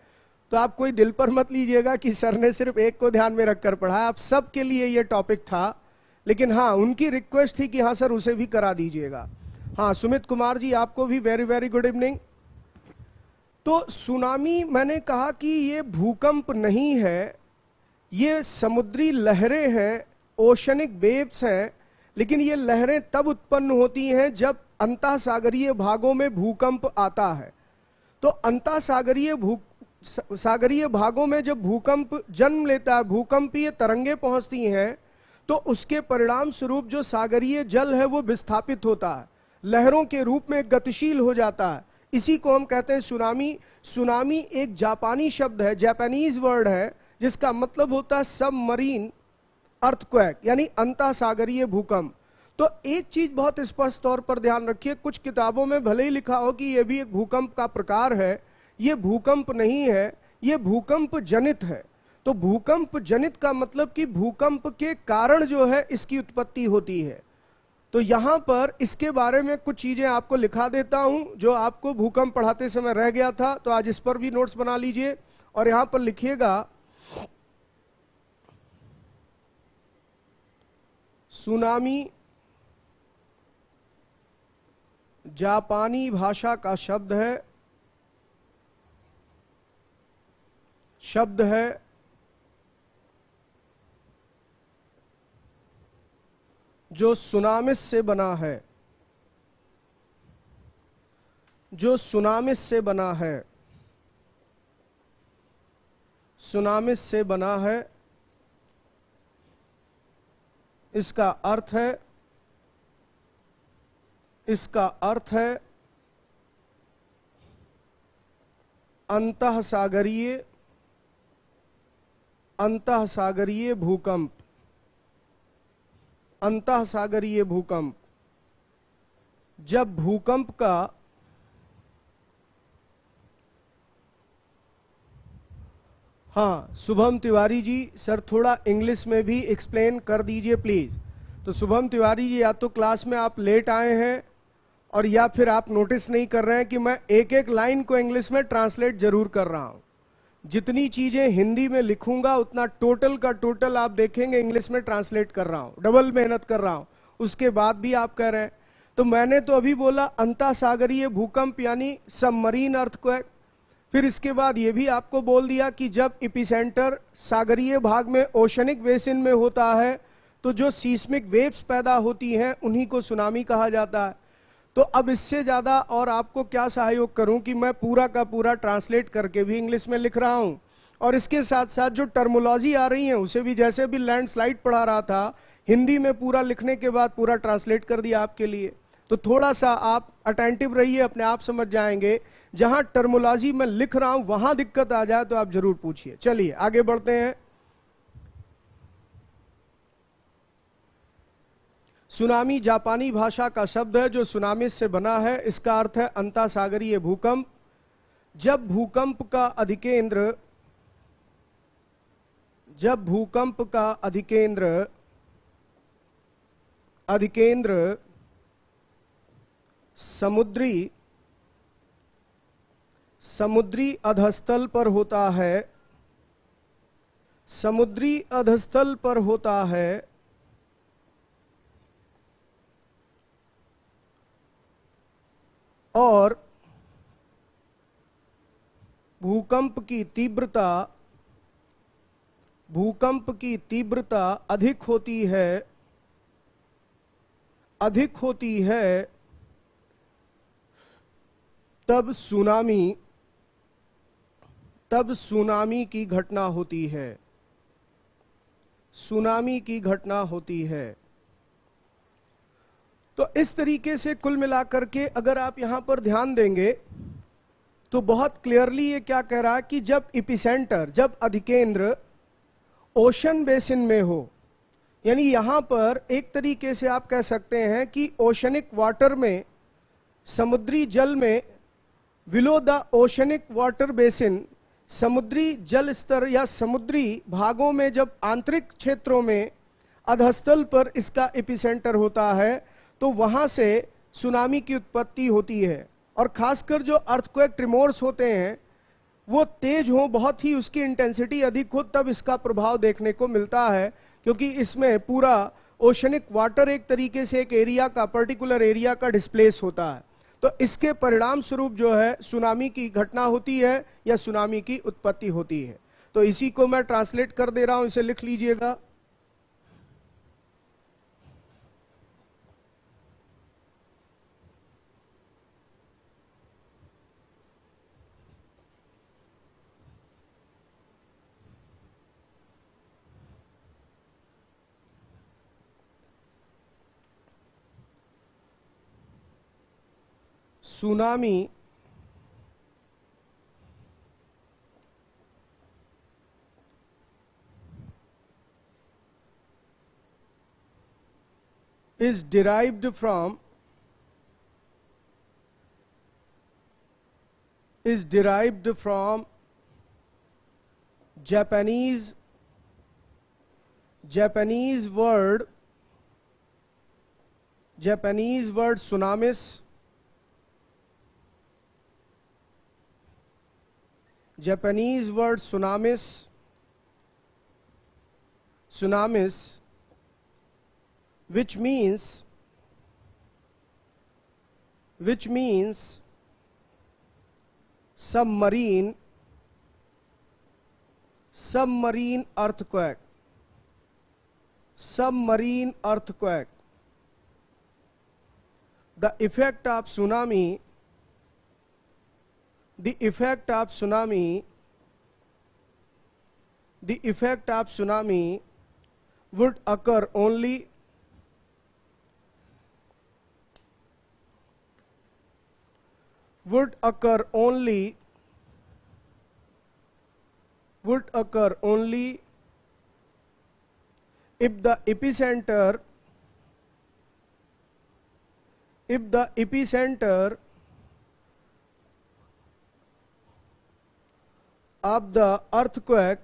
तो आप कोई दिल पर मत लीजिएगा कि सर ने सिर्फ़ एक को ध्यान में रखकर पढ़ा। आप सबके लिए ये टॉपिक था। लेकिन हाँ उनकी रिक्वेस्ट थी कि हाँ सर, उसे भी करा दीजिएगा। हाँ सुमित कुमार जी, आपको भी वेरी वेरी गुड इवनिंग तो सुनामी, मैंने कहा कि ये भूकंप नहीं है, ये समुद्री लहरें हैं, ओशनिक वेव्स हैं, लेकिन ये लहरें तब उत्पन्न होती हैं जब अंता सागरीय भागों में भूकंप आता है। तो अंता सागरीय भू सागरीय भागों में जब भूकंप जन्म लेता है, भूकंपीय तरंगे पहुँचती हैं तो उसके परिणाम स्वरूप जो सागरीय जल है, वो विस्थापित होता है। लहरों के रूप में गतिशील हो जाता है। इसी को हम कहते हैं सुनामी। सुनामी एक जापानी शब्द है, जापानीज वर्ड है, जिसका मतलब होता है सब मरीन अर्थक्वैक यानी अंता सागरीय भूकंप। तो एक चीज़ बहुत स्पष्ट तौर पर ध्यान रखिए, कुछ किताबों में भले ही लिखा हो कि यह भी एक भूकंप का प्रकार है ये भूकंप नहीं है, ये भूकंप जनित है। तो भूकंप जनित का मतलब कि भूकंप के कारण जो है, इसकी उत्पत्ति होती है। तो यहाँ पर इसके बारे में कुछ चीज़ें आपको लिखा देता हूँ, जो आपको भूकंप पढ़ाते समय रह गया था तो आज इस पर भी नोट्स बना लीजिए, और यहाँ पर लिखिएगा, सुनामी जापानी भाषा का शब्द है शब्द है जो सुनामिस से बना है। जो सुनामिस से बना है। सुनामिस से बना है। इसका अर्थ है, इसका अर्थ है अंतः सागरीय अंत सागरीय भूकंप। अंत सागरीय भूकंप। जब भूकंप का हाँ शुभम तिवारी जी, सर थोड़ा इंग्लिश में भी एक्सप्लेन कर दीजिए प्लीज़ तो शुभम तिवारी जी, या तो क्लास में आप लेट आए हैं, और या फिर आप नोटिस नहीं कर रहे हैं कि मैं एक एक लाइन को इंग्लिश में ट्रांसलेट ज़रूर कर रहा हूँ। जितनी चीज़ें हिंदी में लिखूँगा, उतना टोटल का टोटल आप देखेंगे इंग्लिश में ट्रांसलेट कर रहा हूँ डबल मेहनत कर रहा हूँ। उसके बाद भी आप कह रहे हैं। तो मैंने तो अभी बोला अंता सागरीय भूकंप यानी सबमरीन अर्थक्वेक फिर इसके बाद ये भी आपको बोल दिया कि जब इपिसेंटर सागरीय भाग में ओशनिक बेसिन में होता है तो जो सीस्मिक वेव्स पैदा होती हैं, उन्हीं को सुनामी कहा जाता है। तो अब इससे ज़्यादा और आपको क्या सहयोग करूँ कि मैं पूरा का पूरा ट्रांसलेट करके भी इंग्लिश में लिख रहा हूँ? और इसके साथ साथ जो टर्मोलॉजी आ रही है, उसे भी जैसे भी लैंडस्लाइड पढ़ा रहा था, हिंदी में पूरा लिखने के बाद पूरा ट्रांसलेट कर दिया आपके लिए। तो थोड़ा सा आप अटेंटिव रहिए, अपने आप समझ जाएँगे। जहाँ टर्मोलॉजी में लिख रहा हूँ, वहाँ दिक्कत आ जाए तो आप ज़रूर पूछिए। चलिए, आगे बढ़ते हैं। सुनामी जापानी भाषा का शब्द है, जो सुनामी से बना है। इसका अर्थ है अंता सागरीय भूकंप। जब भूकंप का अधिकेंद्र, जब भूकंप का अधिकेंद्र अधिकेंद्र समुद्री समुद्री अधस्थल पर होता है, समुद्री अधस्थल पर होता है और भूकंप की तीव्रता, भूकंप की तीव्रता अधिक होती है, अधिक होती है, तब सुनामी तब सुनामी की घटना होती है। सुनामी की घटना होती है। तो इस तरीके से कुल मिलाकर के अगर आप यहाँ पर ध्यान देंगे तो बहुत क्लियरली ये क्या कह रहा है कि जब इपिसेंटर जब अधिकेंद्र ओशन बेसिन में हो, यानी यहाँ पर एक तरीके से आप कह सकते हैं कि ओशनिक वाटर में, समुद्री जल में below the oceanic water basin समुद्री जल स्तर या समुद्री भागों में जब आंतरिक क्षेत्रों में, अधस्थल पर इसका एपिसेंटर होता है तो वहाँ से सुनामी की उत्पत्ति होती है। और खासकर जो अर्थक्वेक ट्रिमोर्स होते हैं, वो तेज हो, बहुत ही उसकी इंटेंसिटी अधिक हो, तब इसका प्रभाव देखने को मिलता है। क्योंकि इसमें पूरा ओशनिक वाटर एक तरीके से एक एरिया का पर्टिकुलर एरिया का डिस्प्लेस होता है। तो इसके परिणाम स्वरूप जो है, सुनामी की घटना होती है या सुनामी की उत्पत्ति होती है। तो इसी को मैं ट्रांसलेट कर दे रहा हूँ, इसे लिख लीजिएगा। Tsunami is derived from is derived from Japanese Japanese word Japanese word tsunamis Japanese word tsunamis, tsunamis, which means, which means submarine, submarine earthquake, submarine earthquake. The effect of tsunami the effect of tsunami the effect of tsunami would occur only would occur only would occur only if the epicenter if the epicenter of the earthquake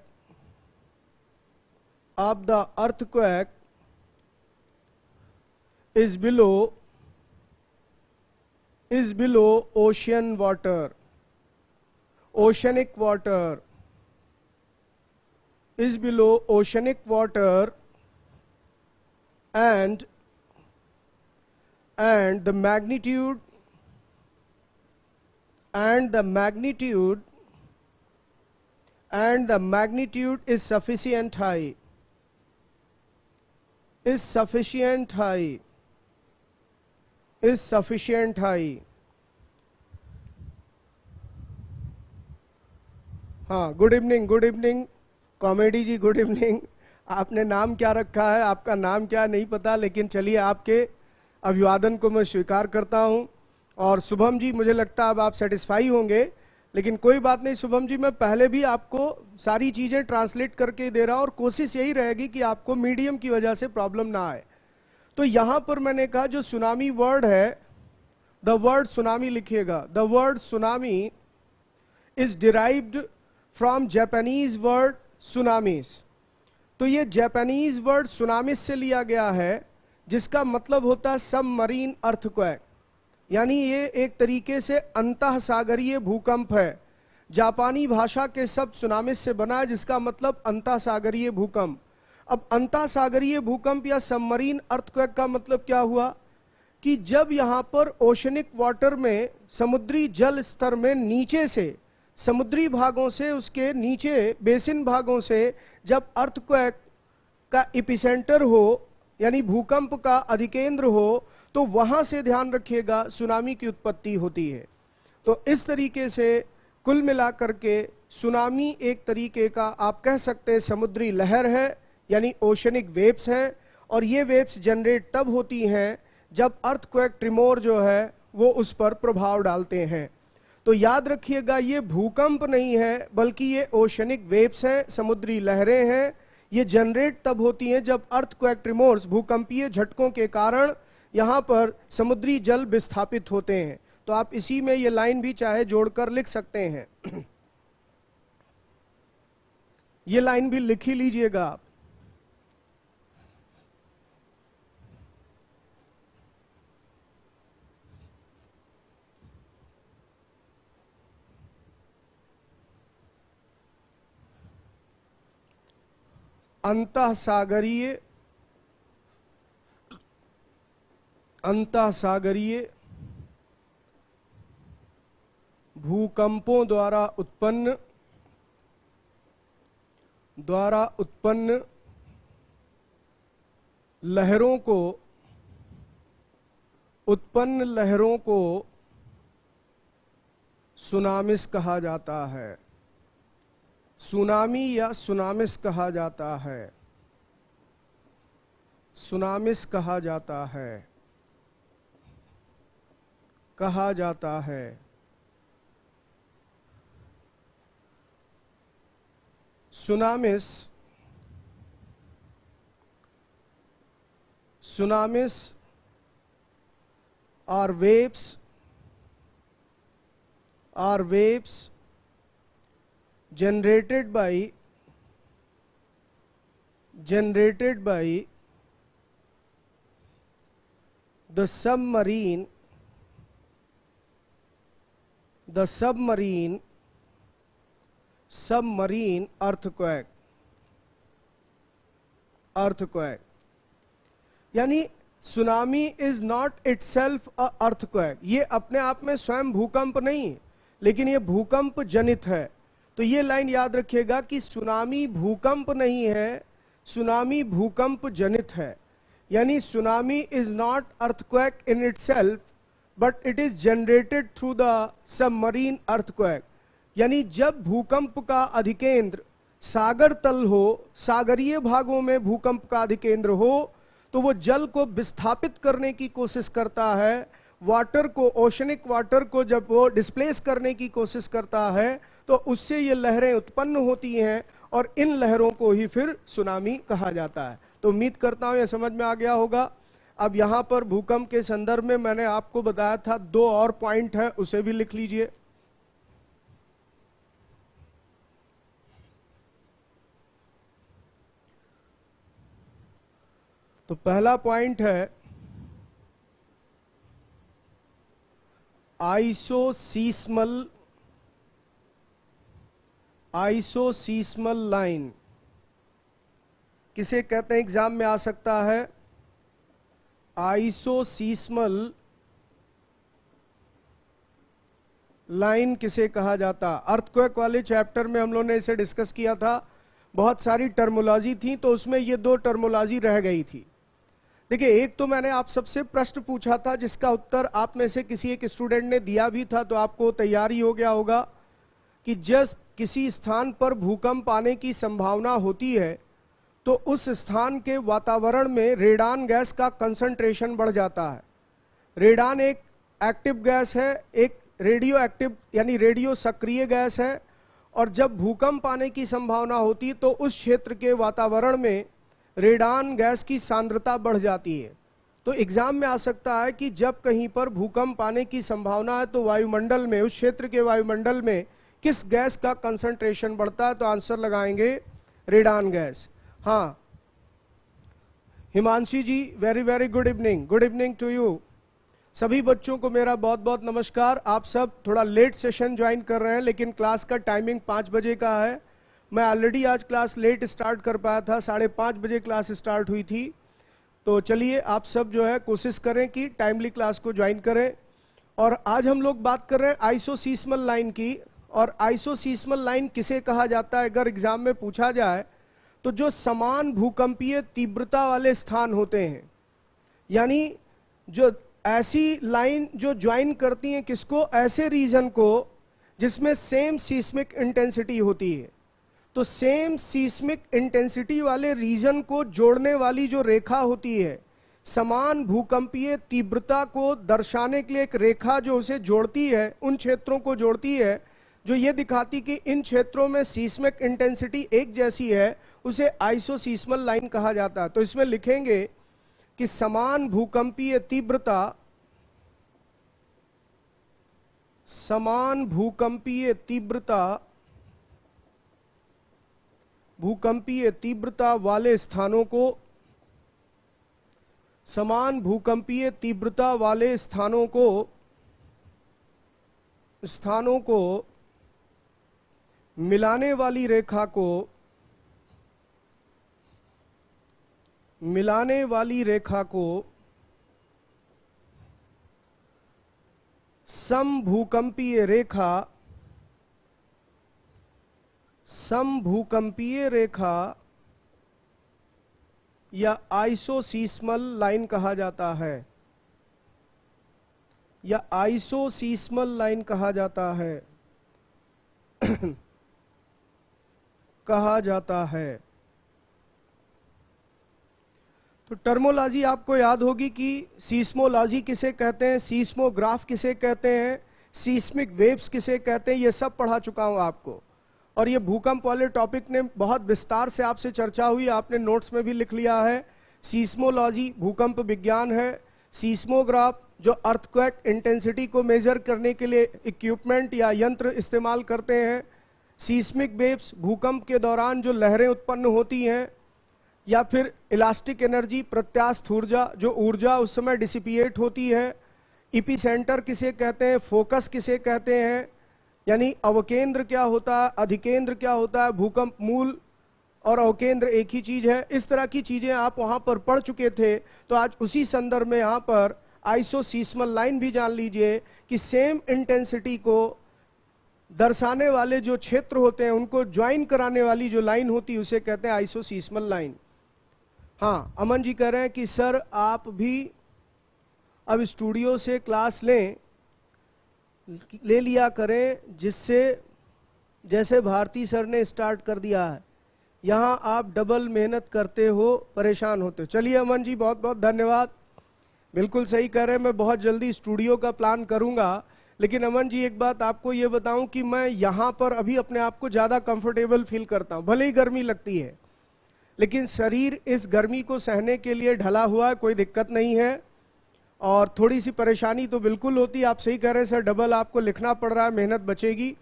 of the earthquake is below is below ocean water oceanic water is below oceanic water and and the magnitude and the magnitude and the magnitude is sufficient high. Is sufficient high. Is sufficient high. हाँ good evening good evening कॉमेडी जी good evening आपने नाम क्या रखा है? आपका नाम क्या नहीं पता, लेकिन चलिए आपके अभिवादन को मैं स्वीकार करता हूँ। और शुभम जी, मुझे लगता है अब आप सेटिस्फाई होंगे। लेकिन कोई बात नहीं, शुभम जी, मैं पहले भी आपको सारी चीज़ें ट्रांसलेट करके दे रहा हूँ और कोशिश यही रहेगी कि आपको मीडियम की वजह से प्रॉब्लम ना आए। तो यहाँ पर मैंने कहा, जो सुनामी वर्ड है द वर्ड सुनामी लिखिएगा। The word tsunami is derived from Japanese word tsunamis तो ये जापानीज वर्ड सुनामिस से लिया गया है, जिसका मतलब होता है सब मरीन अर्थक्वैक यानी ये एक तरीके से अंत सागरीय भूकंप है। जापानी भाषा के शब्द सुनामिस से बना है, जिसका मतलब अंत सागरीय भूकंप। अब अंत सागरीय भूकंप या सबमरीन अर्थक्वेक का मतलब क्या हुआ? कि जब यहाँ पर ओशनिक वाटर में, समुद्री जल स्तर में नीचे से, समुद्री भागों से, उसके नीचे बेसिन भागों से जब अर्थक्वेक का इपिसेंटर हो, यानी भूकंप का अधिकेंद्र हो तो वहाँ से ध्यान रखिएगा, सुनामी की उत्पत्ति होती है। तो इस तरीके से कुल मिलाकर के सुनामी एक तरीके का, आप कह सकते हैं, समुद्री लहर है, यानी ओशनिक वेव्स है, और ये वेव्स जनरेट तब होती हैं जब अर्थक्वेक ट्रिमोर जो है, वो उस पर प्रभाव डालते हैं। तो याद रखिएगा, ये भूकंप नहीं है, बल्कि ये ओशनिक वेव्स हैं, समुद्री लहरें हैं, ये जनरेट तब होती हैं जब अर्थ क्वैक्ट्रिमोर्स भूकंपीय झटकों के कारण यहाँ पर समुद्री जल विस्थापित होते हैं। तो आप इसी में ये लाइन भी चाहे जोड़कर लिख सकते हैं। ये लाइन भी लिख ही लीजिएगा आप। अंत सागरीय अंत सागरीय भूकंपों द्वारा उत्पन्न द्वारा उत्पन्न लहरों को, उत्पन्न लहरों को सुनामिस कहा जाता है। सुनामी या सुनामिस कहा जाता है। सुनामिस कहा जाता है। कहा जाता है। Tsunamis tsunamis are waves are waves generated by generated by the submarine marine the submarine submarine earthquake earthquake. यानी tsunami is not itself earthquake ये अपने आप में स्वयं भूकंप नहीं है लेकिन ये भूकंप जनित है। तो ये लाइन याद रखिएगा कि सुनामी भूकंप नहीं है, सुनामी भूकंप जनित है। यानी tsunami is not earthquake in itself but it is generated through the submarine earthquake यानी जब भूकंप का अधिकेंद्र सागर तल हो, सागरीय भागों में भूकंप का अधिकेंद्र हो तो वो जल को विस्थापित करने की कोशिश करता है वाटर को ओशनिक वाटर को जब वो डिस्प्लेस करने की कोशिश करता है तो उससे ये लहरें उत्पन्न होती हैं और इन लहरों को ही फिर सुनामी कहा जाता है। तो उम्मीद करता हूँ यह समझ में आ गया होगा। अब यहाँ पर भूकंप के संदर्भ में मैंने आपको बताया था, दो और पॉइंट है, उसे भी लिख लीजिए। तो पहला पॉइंट है, आइसोसीस्मल आइसोसीस्मल लाइन। किसे कहते हैं, एग्ज़ाम में आ सकता है? आइसोसीस्मल लाइन किसे कहा जाता? अर्थक्वेक वाले चैप्टर में हम लोगों ने इसे डिस्कस किया था। बहुत सारी टर्मोलॉजी थी तो उसमें ये दो टर्मोलॉजी रह गई थी। देखिए, एक तो मैंने आप सबसे प्रश्न पूछा था, जिसका उत्तर आप में से किसी एक स्टूडेंट ने दिया भी था तो आपको तैयारी हो गया होगा कि जब किसी स्थान पर भूकंप आने की संभावना होती है तो उस स्थान के वातावरण में रेडान गैस का कंसंट्रेशन बढ़ जाता है। रेडान एक एक्टिव गैस है, एक रेडियो एक्टिव यानी रेडियो सक्रिय गैस है, और जब भूकंप आने की संभावना होती तो उस क्षेत्र के वातावरण में रेडान गैस की सांद्रता बढ़ जाती है। तो एग्ज़ाम में आ सकता है कि जब कहीं पर भूकंप आने की संभावना है तो वायुमंडल में, उस क्षेत्र के वायुमंडल में किस गैस का कंसंट्रेशन बढ़ता है तो आंसर लगाएँगे रेडान गैस। हाँ। Himanshi ji very very good evening good evening to you सभी बच्चों को मेरा बहुत बहुत नमस्कार। आप सब थोड़ा लेट सेशन ज्वाइन कर रहे हैं, लेकिन क्लास का टाइमिंग पाँच बजे का है। मैं ऑलरेडी आज क्लास लेट स्टार्ट कर पाया था। साढ़े पाँच बजे क्लास स्टार्ट हुई थी। तो चलिए, आप सब जो है, कोशिश करें कि टाइमली क्लास को ज्वाइन करें। और आज हम लोग बात कर रहे हैं आइसोसीस्मल लाइन की। और आइसोसीस्मल लाइन किसे कहा जाता है? अगर एग्ज़ाम में पूछा जाए तो जो समान भूकंपीय तीव्रता वाले स्थान होते हैं, यानी जो ऐसी लाइन जो ज्वाइन करती है किसको, ऐसे रीजन को जिसमें सेम सीस्मिक इंटेंसिटी होती है। तो सेम सीस्मिक इंटेंसिटी वाले रीजन को जोड़ने वाली जो रेखा होती है, समान भूकंपीय तीव्रता को दर्शाने के लिए एक रेखा जो उसे जोड़ती है, उन क्षेत्रों को जोड़ती है, जो ये दिखाती कि इन क्षेत्रों में सीस्मिक इंटेंसिटी एक जैसी है उसे आइसोसीस्मल लाइन कहा जाता। है तो इसमें लिखेंगे कि समान भूकंपीय तीव्रता, समान भूकंपीय तीव्रता भूकंपीय तीव्रता वाले स्थानों को, समान भूकंपीय तीव्रता वाले स्थानों को स्थानों को मिलाने वाली रेखा को मिलाने वाली रेखा को समभूकंपीय रेखा समभूकंपीय रेखा या आइसोसीस्मल लाइन कहा जाता है। या आइसोसीस्मल लाइन कहा जाता है। कहा जाता है। तो टर्मोलॉजी आपको याद होगी कि सीस्मोलॉजी किसे कहते हैं, सीस्मोग्राफ किसे कहते हैं, सीस्मिक वेव्स किसे कहते हैं, ये सब पढ़ा चुका हूँ आपको। और ये भूकंप वाले टॉपिक ने बहुत विस्तार से आपसे चर्चा हुई, आपने नोट्स में भी लिख लिया है। सीस्मोलॉजी भूकंप विज्ञान है। सीस्मोग्राफ, जो अर्थक्वेक इंटेंसिटी को मेजर करने के लिए इक्विपमेंट या यंत्र इस्तेमाल करते हैं। सीस्मिक वेव्स भूकंप के दौरान जो लहरें उत्पन्न होती हैं या फिर इलास्टिक एनर्जी प्रत्यास्थ ऊर्जा, जो ऊर्जा उस समय डिसिपिएट होती है इपी सेंटर किसे कहते हैं फोकस किसे कहते हैं, यानी अवकेंद्र क्या होता है अधिकेंद्र क्या होता है भूकंप, मूल और अवकेंद्र एक ही चीज़ है। इस तरह की चीज़ें आप वहाँ पर पढ़ चुके थे तो आज उसी संदर्भ में यहाँ पर आइसोसीस्मल लाइन भी जान लीजिए कि सेम इंटेंसिटी को दर्शाने वाले जो क्षेत्र होते हैं, उनको ज्वाइन कराने वाली जो लाइन होती है, उसे कहते हैं आइसोसीस्मल लाइन हाँ अमन जी कह रहे हैं कि, सर, आप भी अब स्टूडियो से क्लास लें, ले लिया करें, जिससे, जैसे भारती सर ने स्टार्ट कर दिया है। यहाँ आप डबल मेहनत करते हो, परेशान होते हो। चलिए अमन जी बहुत बहुत धन्यवाद। बिल्कुल सही कह रहे हैं, मैं बहुत जल्दी स्टूडियो का प्लान करूँगा। लेकिन अमन जी, एक बात आपको ये बताऊँ कि मैं यहाँ पर अभी अपने आप को ज़्यादा कंफर्टेबल फील करता हूँ। भले ही गर्मी लगती है। लेकिन शरीर इस गर्मी को सहने के लिए ढला हुआ है कोई दिक्कत नहीं है। और थोड़ी सी परेशानी तो बिल्कुल होती, आप सही कह रहे हैं, सर, डबल आपको लिखना पड़ रहा है, मेहनत बचेगी।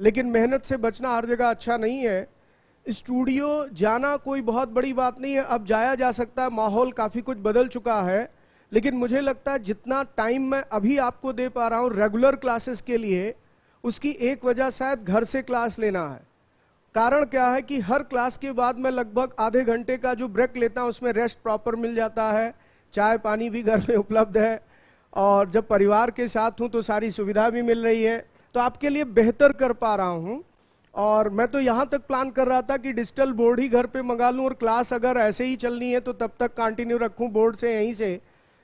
लेकिन मेहनत से बचना हर जगह अच्छा नहीं है। स्टूडियो जाना कोई बहुत बड़ी बात नहीं है, अब जाया जा सकता है, माहौल काफ़ी कुछ बदल चुका है। लेकिन मुझे लगता है जितना टाइम मैं अभी आपको दे पा रहा हूँ रेगुलर क्लासेस के लिए, उसकी एक वजह शायद घर से क्लास लेना है। कारण क्या है कि हर क्लास के बाद मैं लगभग आधे घंटे का जो ब्रेक लेता हूँ, उसमें रेस्ट प्रॉपर मिल जाता है, चाय पानी भी घर में उपलब्ध है, और जब परिवार के साथ हूँ तो सारी सुविधा भी मिल रही है तो आपके लिए बेहतर कर पा रहा हूँ। और मैं तो यहाँ तक प्लान कर रहा था कि डिजिटल बोर्ड ही घर पे मंगा लूँ, और क्लास अगर ऐसे ही चलनी है तो तब तक कंटिन्यू रखूँ बोर्ड से यहीं से।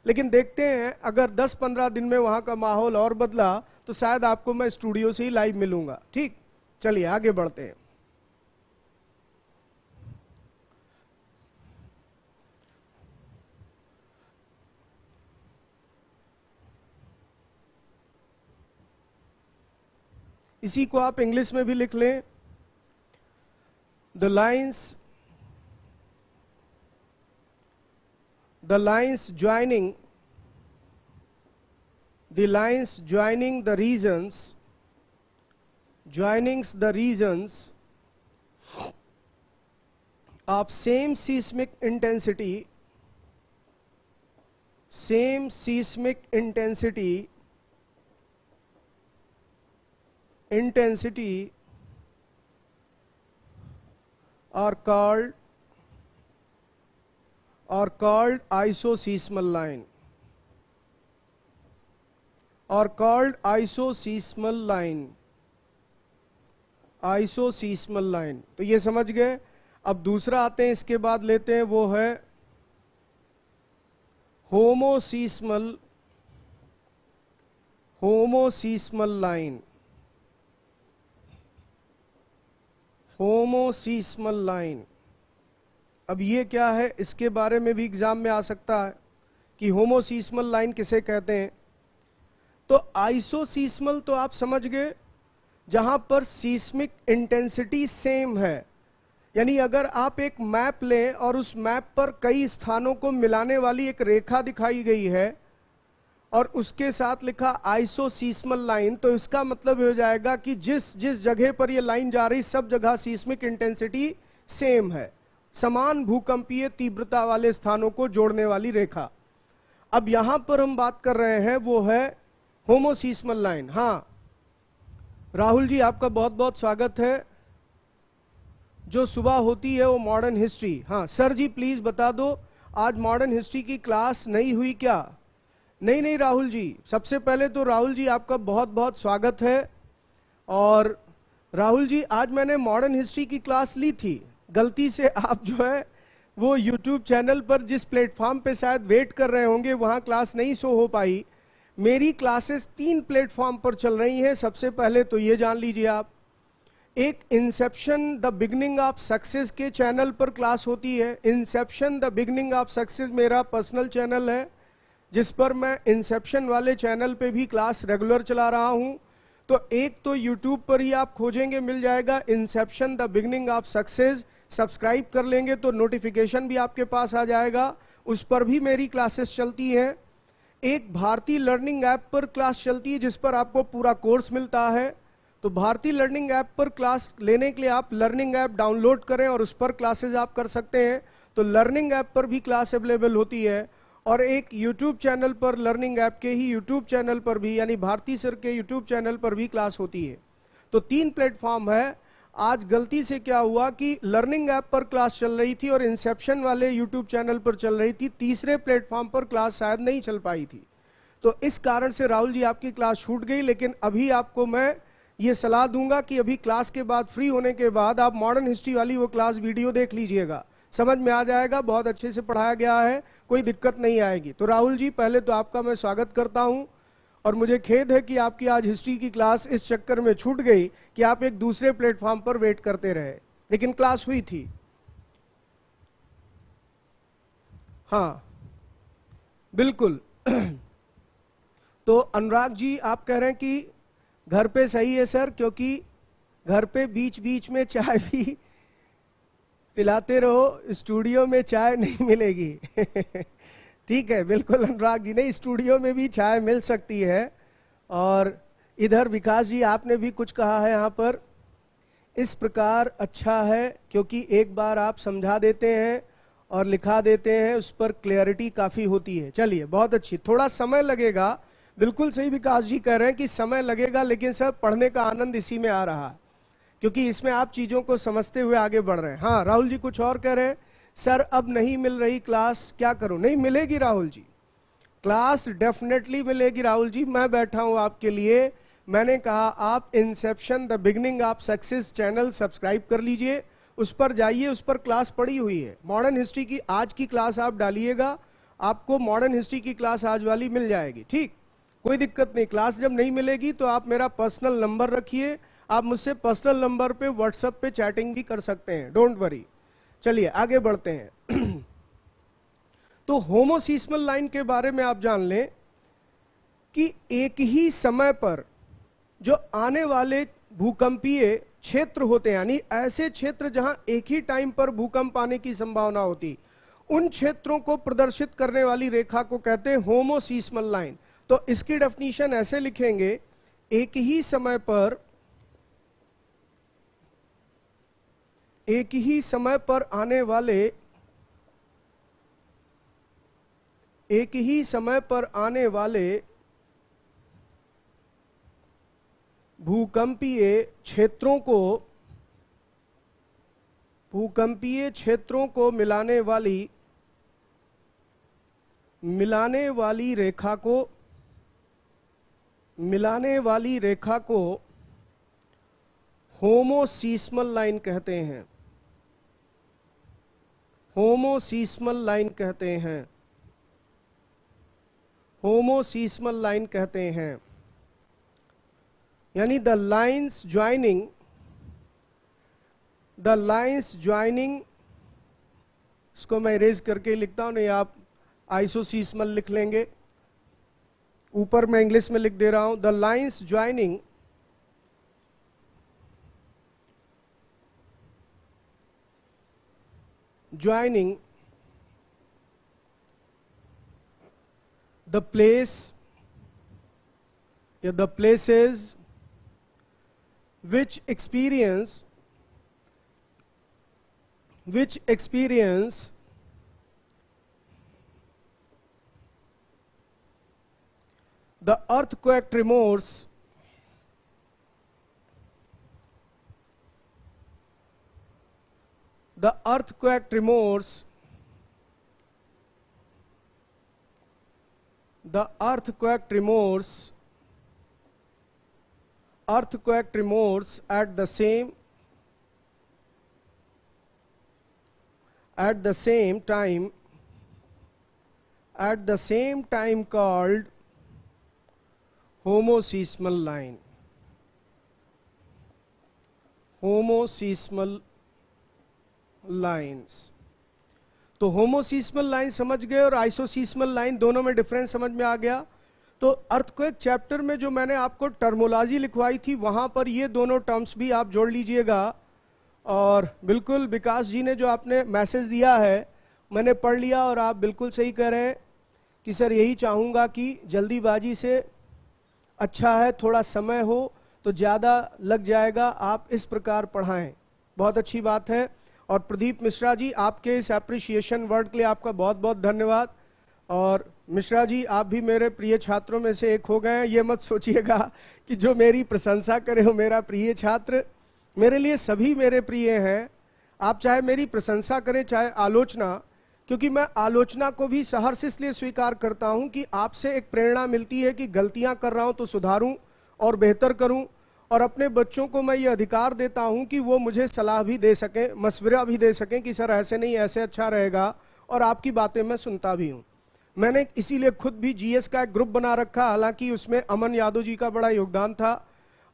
लेकिन देखते हैं, अगर 10-15 दिन में वहाँ का माहौल और बदला तो शायद आपको मैं स्टूडियो से ही लाइव मिलूँगा। ठीक, चलिए आगे बढ़ते हैं। इसी को आप इंग्लिश में भी लिख लें। The lines the lines joining the lines joining the regions joinings the regions of same seismic intensity same seismic intensity intensity are called are called isoseismal line are called isoseismal line isoseismal line तो ये समझ गए अब दूसरा आते हैं इसके बाद लेते हैं वो है homoseismal homoseismal line homoseismal line. अब ये क्या है? इसके बारे में भी एग्ज़ाम में आ सकता है कि होमोसीस्मल लाइन किसे कहते हैं। तो आइसोसीस्मल तो आप समझ गए, जहाँ पर सीस्मिक इंटेंसिटी सेम है। यानी अगर आप एक मैप लें और उस मैप पर कई स्थानों को मिलाने वाली एक रेखा दिखाई गई है और उसके साथ लिखा आइसोसीस्मल लाइन तो इसका मतलब हो जाएगा कि जिस जिस जगह पर यह लाइन जा रही, सब जगह सीस्मिक इंटेंसिटी सेम है। समान भूकंपीय तीव्रता वाले स्थानों को जोड़ने वाली रेखा। अब यहाँ पर हम बात कर रहे हैं, वो है होमोसीस्मल लाइन। हाँ। राहुल जी, आपका बहुत बहुत स्वागत है। जो सुबह होती है, वो मॉडर्न हिस्ट्री हाँ सर जी प्लीज़ बता दो, आज मॉडर्न हिस्ट्री की क्लास नहीं हुई क्या? नहीं नहीं, राहुल जी। सबसे पहले तो राहुल जी, आपका बहुत बहुत स्वागत है। और राहुल जी, आज मैंने मॉडर्न हिस्ट्री की क्लास ली थी। गलती से आप जो है, वो यूट्यूब चैनल पर जिस प्लेटफॉर्म पे शायद वेट कर रहे होंगे, वहाँ क्लास नहीं शो हो पाई। मेरी क्लासेस तीन प्लेटफॉर्म पर चल रही हैं। सबसे पहले तो ये जान लीजिए आप। एक inception the beginning of success के चैनल पर क्लास होती है। Inception the beginning of success मेरा पर्सनल चैनल है। जिस पर मैं इंसेप्शन वाले चैनल पे भी क्लास रेगुलर चला रहा हूँ तो एक तो यूट्यूब पर ही आप खोजेंगे, मिल जाएगा inception the beginning of success subscribe कर लेंगे तो नोटिफिकेशन भी आपके पास आ जाएगा। उस पर भी मेरी क्लासेस चलती हैं। एक भारतीय लर्निंग ऐप पर क्लास चलती है, जिस पर आपको पूरा कोर्स मिलता है। तो भारतीय लर्निंग ऐप पर क्लास लेने के लिए आप लर्निंग ऐप डाउनलोड करें और उस पर क्लासेस आप कर सकते हैं। तो लर्निंग ऐप पर भी क्लास अवेलेबल होती है। और एक यूट्यूब चैनल पर लर्निंग ऐप के ही यूट्यूब चैनल पर भी, यानी भारती सर के यूट्यूब चैनल पर भी क्लास होती है। तो तीन प्लेटफॉर्म है। आज गलती से क्या हुआ कि लर्निंग ऐप पर क्लास चल रही थी और इंसेप्शन वाले यूट्यूब चैनल पर चल रही थी। तीसरे प्लेटफॉर्म पर क्लास शायद नहीं चल पाई थी। तो इस कारण से राहुल जी आपकी क्लास छूट गई, लेकिन अभी आपको मैं ये सलाह दूँगा कि अभी क्लास के बाद फ्री होने के बाद आप मॉडर्न हिस्ट्री वाली वो क्लास वीडियो देख लीजिएगा। समझ में आ जाएगा, बहुत अच्छे से पढ़ाया गया है। कोई दिक्कत नहीं आएगी। तो राहुल जी, पहले तो आपका मैं स्वागत करता हूँ और मुझे खेद है कि आपकी आज हिस्ट्री की क्लास इस चक्कर में छूट गई कि आप एक दूसरे प्लेटफॉर्म पर वेट करते रहे। लेकिन क्लास हुई थी। हाँ बिल्कुल। तो अनुराग जी, आप कह रहे हैं कि घर पे सही है, सर, क्योंकि घर पे बीच बीच में चाय भी पिलाते रहो, स्टूडियो में चाय नहीं मिलेगी। ठीक है, बिल्कुल अनुराग जी, नहीं, स्टूडियो में भी चाय मिल सकती है। और इधर विकास जी, आपने भी कुछ कहा है यहाँ पर। इस प्रकार अच्छा है, क्योंकि एक बार आप समझा देते हैं और लिखा देते हैं, उस पर क्लियरिटी काफ़ी होती है। चलिए, बहुत अच्छी। थोड़ा समय लगेगा। बिल्कुल सही विकास जी कह रहे हैं कि समय लगेगा, लेकिन सर, पढ़ने का आनंद इसी में आ रहा है। क्योंकि इसमें आप चीज़ों को समझते हुए आगे बढ़ रहे हैं। हाँ राहुल जी कुछ और कह रहे हैं, सर, अब नहीं मिल रही क्लास, क्या करूँ? नहीं, मिलेगी राहुल जी। क्लास डेफिनेटली मिलेगी राहुल जी। मैं बैठा हूँ आपके लिए। मैंने कहा, आप inception the beginning of success channel subscribe कर लीजिए। उस पर जाइए, उस पर क्लास पड़ी हुई है। मॉडर्न हिस्ट्री की आज की क्लास आप डालिएगा। आपको मॉडर्न हिस्ट्री की क्लास आज वाली मिल जाएगी। ठीक? कोई दिक्कत नहीं। क्लास जब नहीं मिलेगी तो आप मेरा पर्सनल नंबर रखिए। आप मुझसे पर्सनल नंबर पे व्हाट्सएप पे चैटिंग भी कर सकते हैं डोंट वरी चलिए, आगे बढ़ते हैं। तो होमोसीस्मल लाइन के बारे में आप जान लें कि एक ही समय पर जो आने वाले भूकंपीय क्षेत्र होते हैं, यानी ऐसे क्षेत्र जहाँ एक ही टाइम पर भूकंप आने की संभावना होती, उन क्षेत्रों को प्रदर्शित करने वाली रेखा को कहते हैं होमोसीस्मल लाइन तो इसकी डेफिनेशन ऐसे लिखेंगे, एक ही समय पर एक ही समय पर आने वाले, एक ही समय पर आने वाले भूकंपीय क्षेत्रों को, भूकंपीय क्षेत्रों को मिलाने वाली मिलाने वाली रेखा को, मिलाने वाली रेखा को होमोसीस्मल लाइन कहते हैं। होमोसीस्मल लाइन कहते हैं। होमोसीस्मल लाइन कहते हैं। यानी the lines joining, the lines joining, इसको मैं इरेज करके लिखता हूँ, नहीं, आप आइसोसीस्मल लिख लेंगे। ऊपर मैं इंग्लिश में लिख दे रहा हूँ, the lines joining joining the place the places which experience which experience the earthquake tremors the earthquake tremors the earthquake tremors earthquake tremors at the same at the same time at the same time called homoseismal line. Homoseismal lines. तो homoseismal line समझ गए और isoseismal line दोनों में difference समझ में आ गया। तो अर्थक्वेक चैप्टर में जो मैंने आपको टर्मोलॉजी लिखवाई थी, वहाँ पर ये दोनों टर्म्स भी आप जोड़ लीजिएगा। और बिल्कुल विकास जी ने जो आपने मैसेज दिया है, मैंने पढ़ लिया और आप बिल्कुल सही कह रहे हैं कि सर यही चाहूँगा कि जल्दीबाजी से अच्छा है, थोड़ा समय हो तो ज़्यादा लग जाएगा, आप इस प्रकार पढ़ाएँ। बहुत अच्छी बात है। और प्रदीप मिश्रा जी, आपके इस अप्रिशिएशन वर्ड के लिए आपका बहुत बहुत धन्यवाद। और मिश्रा जी, आप भी मेरे प्रिय छात्रों में से एक हो गए हैं। ये मत सोचिएगा कि जो मेरी प्रशंसा करे हो, मेरा प्रिय छात्र, मेरे लिए सभी मेरे प्रिय हैं। आप चाहे मेरी प्रशंसा करें, चाहे आलोचना, क्योंकि मैं आलोचना को भी सहर्ष इसलिए स्वीकार करता हूँ कि आपसे एक प्रेरणा मिलती है कि गलतियाँ कर रहा हूँ तो सुधारूं और बेहतर करूँ। और अपने बच्चों को मैं ये अधिकार देता हूँ कि वो मुझे सलाह भी दे सकें, मशवरा भी दे सकें कि, सर, ऐसे नहीं, ऐसे अच्छा रहेगा और आपकी बातें मैं सुनता भी हूँ। मैंने इसीलिए खुद भी जीएस का एक ग्रुप बना रखा, हालाँकि उसमें अमन यादव जी का बड़ा योगदान था।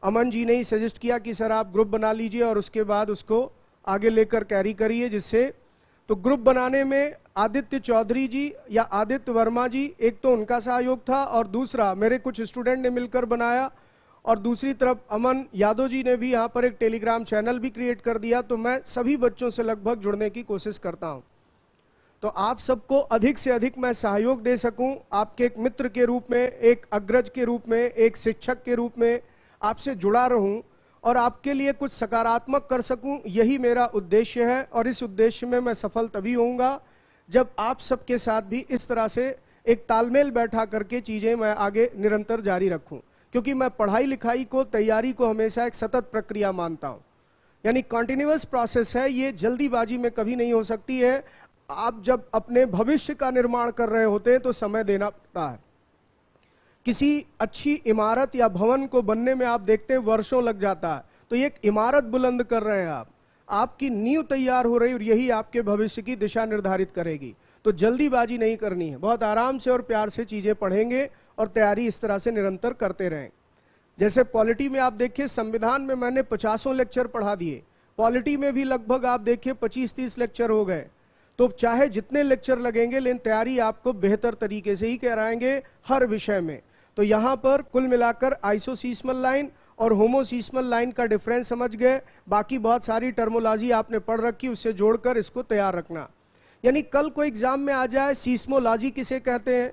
अमन जी ने ही सजेस्ट किया कि, सर, आप ग्रुप बना लीजिए और उसके बाद उसको आगे लेकर कैरी करिए। जिससे तो ग्रुप बनाने में आदित्य चौधरी जी या आदित्य वर्मा जी, एक तो उनका सहयोग था और दूसरा मेरे कुछ स्टूडेंट ने मिलकर बनाया और दूसरी तरफ़ अमन यादव जी ने भी यहाँ पर एक टेलीग्राम चैनल भी क्रिएट कर दिया तो मैं सभी बच्चों से लगभग जुड़ने की कोशिश करता हूँ। तो आप सबको अधिक से अधिक मैं सहयोग दे सकूँ। आपके एक मित्र के रूप में, एक अग्रज के रूप में, एक शिक्षक के रूप में आपसे जुड़ा रहूँ और आपके लिए कुछ सकारात्मक कर सकूँ, यही मेरा उद्देश्य है और इस उद्देश्य में मैं सफल तभी होऊँगा जब आप सबके साथ भी इस तरह से एक तालमेल बैठा करके चीज़ें मैं आगे निरंतर जारी रखूँ। क्योंकि मैं पढ़ाई लिखाई को, तैयारी को हमेशा एक सतत प्रक्रिया मानता हूँ। यानी कॉन्टिन्यूस प्रोसेस है, ये जल्दीबाजी में कभी नहीं हो सकती है। आप जब अपने भविष्य का निर्माण कर रहे होते हैं तो समय देना पड़ता है। किसी अच्छी इमारत या भवन को बनने में आप देखते हैं, वर्षों लग जाता है। तो एक इमारत बुलंद कर रहे हैं आप। आपकी नींव तैयार हो रही और यही आपके भविष्य की दिशा निर्धारित करेगी। तो जल्दीबाजी नहीं करनी है। बहुत आराम से और प्यार से चीज़ें पढ़ेंगे और तैयारी इस तरह से निरंतर करते रहें। जैसे पॉलिटी में आप देखिए, संविधान में मैंने पचासों लेक्चर पढ़ा दिए। पॉलिटी में भी लगभग आप देखिए पच्चीस तीस लेक्चर हो गए। तो चाहे जितने लेक्चर लगेंगे, लेकिन तैयारी आपको बेहतर तरीके से ही कराएँगे हर विषय में। तो यहाँ पर कुल मिलाकर आइसोसीस्मल लाइन और होमोसीस्मल लाइन का डिफरेंस समझ गए। बाकी बहुत सारी टर्मोलॉजी आपने पढ़ रखी उससे जोड़कर इसको तैयार रखना। यानी कल को एग्ज़ाम में आ जाए, सीस्मोलॉजी किसे कहते हैं?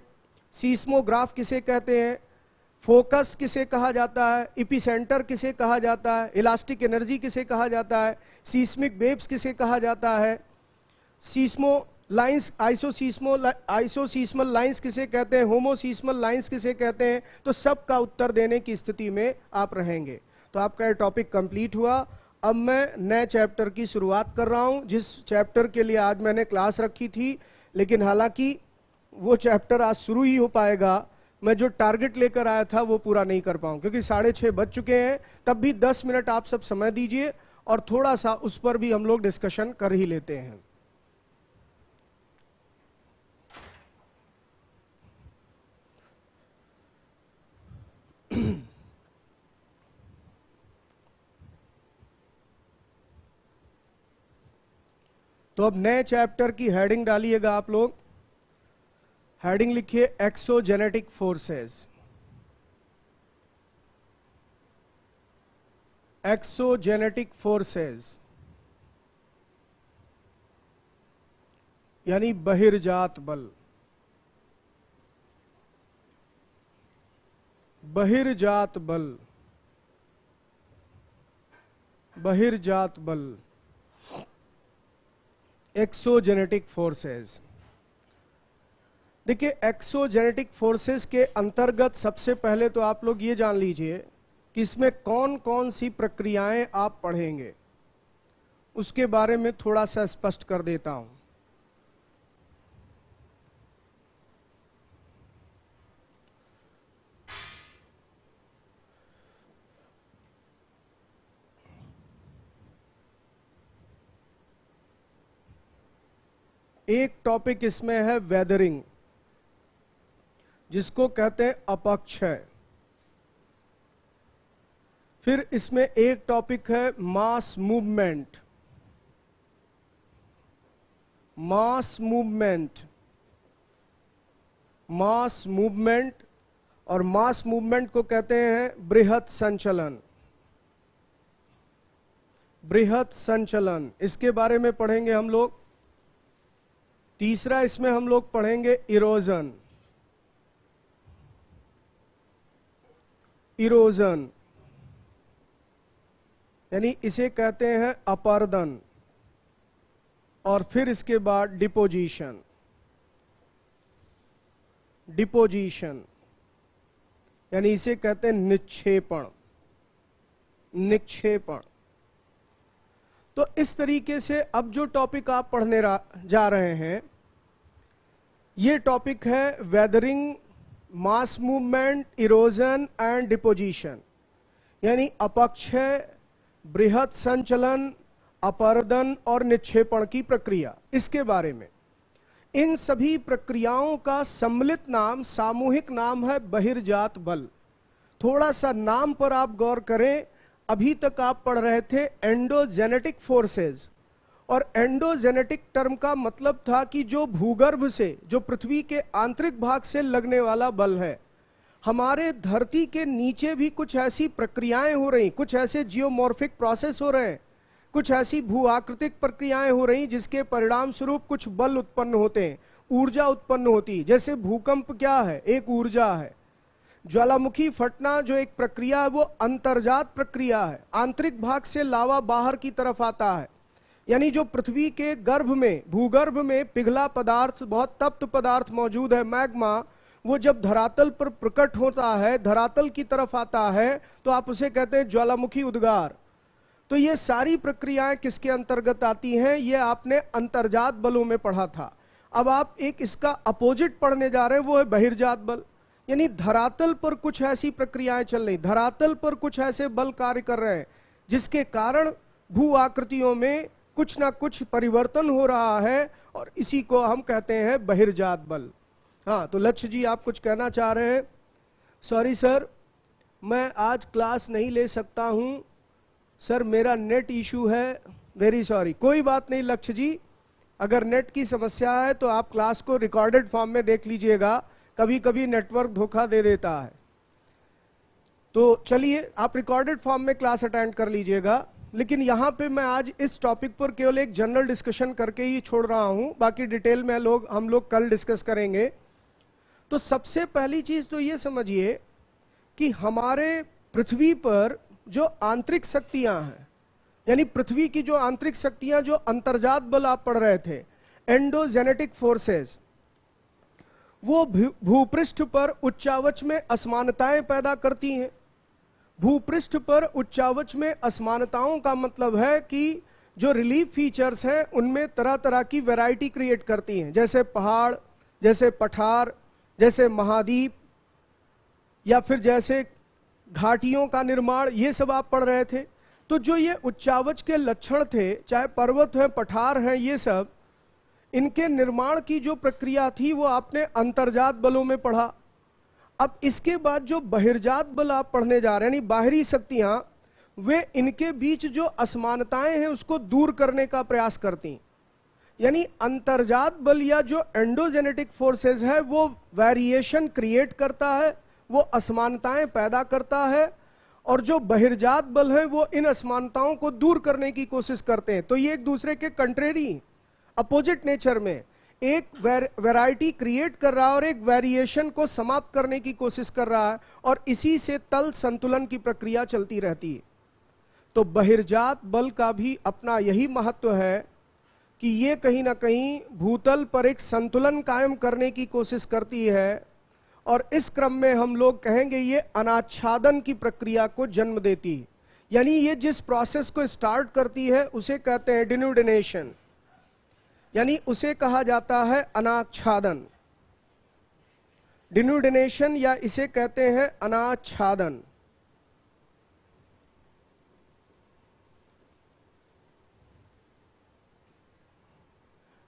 सीस्मोग्राफ किसे कहते हैं? फोकस किसे कहा जाता है? इपीसेंटर किसे कहा जाता है? इलास्टिक एनर्जी किसे कहा जाता है? सीस्मिक वेव्स किसे कहा जाता है? Seismo lines isoseismo isoseismal lines किसे कहते हैं? होमोसीस्मल लाइंस किसे कहते हैं? तो सब का उत्तर देने की स्थिति में आप रहेंगे। तो आपका ये टॉपिक कंप्लीट हुआ। अब मैं नए चैप्टर की शुरुआत कर रहा हूँ। जिस चैप्टर के लिए आज मैंने क्लास रखी थी, लेकिन हालाँकि वो चैप्टर आज शुरू ही हो पाएगा। मैं जो टारगेट लेकर आया था, वो पूरा नहीं कर पाऊँ, क्योंकि साढ़े छह बज चुके हैं। तब भी दस मिनट आप सब समय दीजिए और थोड़ा सा उस पर भी हम लोग डिस्कशन कर ही लेते हैं। तो अब नए चैप्टर की हेडिंग डालिएगा आप लोग। हेडिंग लिखिए एक्सोजेनेटिक फोर्सेस। Exogenetic forces. यानी बहिर्जात बल। बहिर्जात बल। बहिर्जात बल। Exogenetic forces. देखिए एक्सोजेनेटिक फोर्सेस के अंतर्गत सबसे पहले तो आप लोग ये जान लीजिए कि इसमें कौन कौन सी प्रक्रियाएँ आप पढ़ेंगे। उसके बारे में थोड़ा सा स्पष्ट कर देता हूँ। एक टॉपिक इसमें है वेदरिंग जिसको कहते हैं अपक्षय। फिर इसमें एक टॉपिक है mass movement mass movement mass movement और मास मूवमेंट को कहते हैं बृहत संचलन। बृहत संचलन। इसके बारे में पढ़ेंगे हम लोग। तीसरा इसमें हम लोग पढ़ेंगे इरोजन इरोजन यानी इसे कहते हैं अपर्दन, और फिर इसके बाद डिपोजिशन डिपोजिशन यानी इसे कहते हैं निक्षेपण निक्षेपण। तो इस तरीके से अब जो टॉपिक आप पढ़ने जा रहे हैं, ये टॉपिक है weathering mass movement erosion and deposition यानी अपक्षय बृहत संचलन, अपर्दन और निक्षेपण की प्रक्रिया। इसके बारे में। इन सभी प्रक्रियाओं का सम्मिलित नाम, सामूहिक नाम है बहिर्जात बल। थोड़ा सा नाम पर आप गौर करें, अभी तक आप पढ़ रहे थे एंडोजेनेटिक फोर्सेस और एंडोजेनेटिक टर्म का मतलब था कि जो भूगर्भ से, जो पृथ्वी के आंतरिक भाग से लगने वाला बल है। हमारे धरती के नीचे भी कुछ ऐसी प्रक्रियाएँ हो रही, कुछ ऐसे जियोमॉर्फिक प्रोसेस हो रहे हैं, कुछ ऐसी भू आकृतिक प्रक्रियाएँ हो रही जिसके परिणाम स्वरूप कुछ बल उत्पन्न होते हैं, ऊर्जा उत्पन्न होती। है जैसे भूकंप क्या है? एक ऊर्जा है। ज्वालामुखी फटना जो एक प्रक्रिया है, वो अंतर्जात प्रक्रिया है। आंतरिक भाग से लावा बाहर की तरफ़ आता है। यानी जो पृथ्वी के गर्भ में, भूगर्भ में पिघला पदार्थ, बहुत तप्त पदार्थ मौजूद है, मैग्मा, वो जब धरातल पर प्रकट होता है, धरातल की तरफ़ आता है तो आप उसे कहते हैं ज्वालामुखी उद्गार। तो ये सारी प्रक्रियाएँ किसके अंतर्गत आती हैं? ये आपने अंतर्जात बलों में पढ़ा था। अब आप एक इसका अपोजिट पढ़ने जा रहे हैं, वो है बहिर्जात बल। यानी धरातल पर कुछ ऐसी प्रक्रियाएँ चल रही, धरातल पर कुछ ऐसे बल कार्य कर रहे हैं, जिसके कारण भू आकृतियों में कुछ ना कुछ परिवर्तन हो रहा है और इसी को हम कहते हैं बहिर्जात बल। हाँ तो लक्ष्य जी, आप कुछ कहना चाह रहे हैं? सॉरी सर मैं आज क्लास नहीं ले सकता हूँ। सर मेरा नेट इशू है। वेरी सॉरी कोई बात नहीं लक्ष्य जी। अगर नेट की समस्या है तो आप क्लास को रिकॉर्डेड फॉर्म में देख लीजिएगा। कभी कभी नेटवर्क धोखा दे देता है। तो चलिए, आप रिकॉर्डेड फॉर्म में क्लास अटेंड कर लीजिएगा। लेकिन यहाँ पे मैं आज इस टॉपिक पर केवल एक जनरल डिस्कशन करके ही छोड़ रहा हूँ। बाकी डिटेल में लोग, हम लोग कल डिस्कस करेंगे। तो सबसे पहली चीज़ तो ये समझिए कि हमारे पृथ्वी पर जो आंतरिक शक्तियाँ हैं, यानी पृथ्वी की जो आंतरिक शक्तियाँ जो अंतर्जात बल आप पढ़ रहे थे एंडोजेनेटिक फोर्सेस वो भूपृष्ठ पर उच्चावच में असमानताएँ पैदा करती हैं। भूपृष्ठ पर उच्चावच में असमानताओं का मतलब है कि जो रिलीफ फीचर्स हैं, उनमें तरह तरह की वैरायटी क्रिएट करती हैं। जैसे पहाड़, जैसे पठार, जैसे महाद्वीप, या फिर जैसे घाटियों का निर्माण, ये सब आप पढ़ रहे थे। तो जो ये उच्चावच के लक्षण थे, चाहे पर्वत हैं, पठार हैं, ये सब, इनके निर्माण की जो प्रक्रिया थी, वो आपने अंतर्जात बलों में पढ़ा। अब इसके बाद जो बहिर्जात बल आप पढ़ने जा रहे हैं, यानी बाहरी शक्तियाँ, वे इनके बीच जो असमानताएँ हैं, उसको दूर करने का प्रयास करती यानी अंतर्जात बल या जो एंडोजेनेटिक फोर्सेस है, वो वेरिएशन क्रिएट करता है, वो असमानताएँ पैदा करता है, और जो बहिर्जात बल है, वो इन असमानताओं को दूर करने की कोशिश करते हैं। तो ये एक दूसरे के कंट्रेरी अपोजिट नेचर में। एक वैरायटी क्रिएट कर रहा है और एक वेरिएशन को समाप्त करने की कोशिश कर रहा है और इसी से तल संतुलन की प्रक्रिया चलती रहती है। तो बहिर्जात बल का भी अपना यही महत्व है कि ये कहीं ना कहीं भूतल पर एक संतुलन कायम करने की कोशिश करती है और इस क्रम में हम लोग कहेंगे ये अनाच्छादन की प्रक्रिया को जन्म देती यानी ये जिस प्रोसेस को स्टार्ट करती है, उसे कहते हैं डिन्यूडिनेशन यानी उसे कहा जाता है अनाच्छादन। डिन्यूडिनेशन या इसे कहते हैं अनाच्छादन।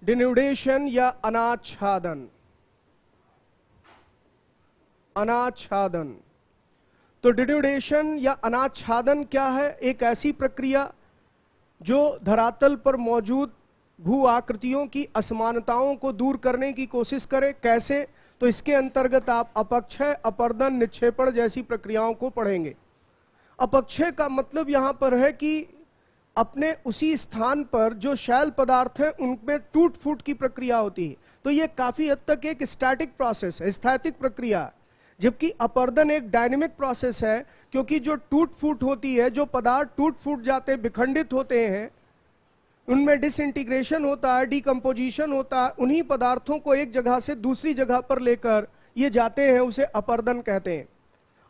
डिन्यूडेशन या अनाच्छादन। अनाच्छादन। तो डिन्यूडेशन या अनाच्छादन क्या है? एक ऐसी प्रक्रिया जो धरातल पर मौजूद भू आकृतियों की असमानताओं को दूर करने की कोशिश करें। कैसे? तो इसके अंतर्गत आप अपक्षय, अपर्दन, निक्षेपण जैसी प्रक्रियाओं को पढ़ेंगे। अपक्षय का मतलब यहाँ पर है कि अपने उसी स्थान पर जो शैल पदार्थ है, उनमें टूट फूट की प्रक्रिया होती है। तो ये काफ़ी हद तक एक स्टैटिक प्रोसेस है, स्थैतिक प्रक्रिया जबकि अपर्दन एक डायनेमिक प्रोसेस है, क्योंकि जो टूट फूट होती है, जो पदार्थ टूट फूट जाते, विखंडित होते हैं उनमें डिसइंटीग्रेशन होता है डिकम्पोजिशन होता है उन्हीं पदार्थों को एक जगह से दूसरी जगह पर लेकर ये जाते हैं, उसे अपर्दन कहते हैं।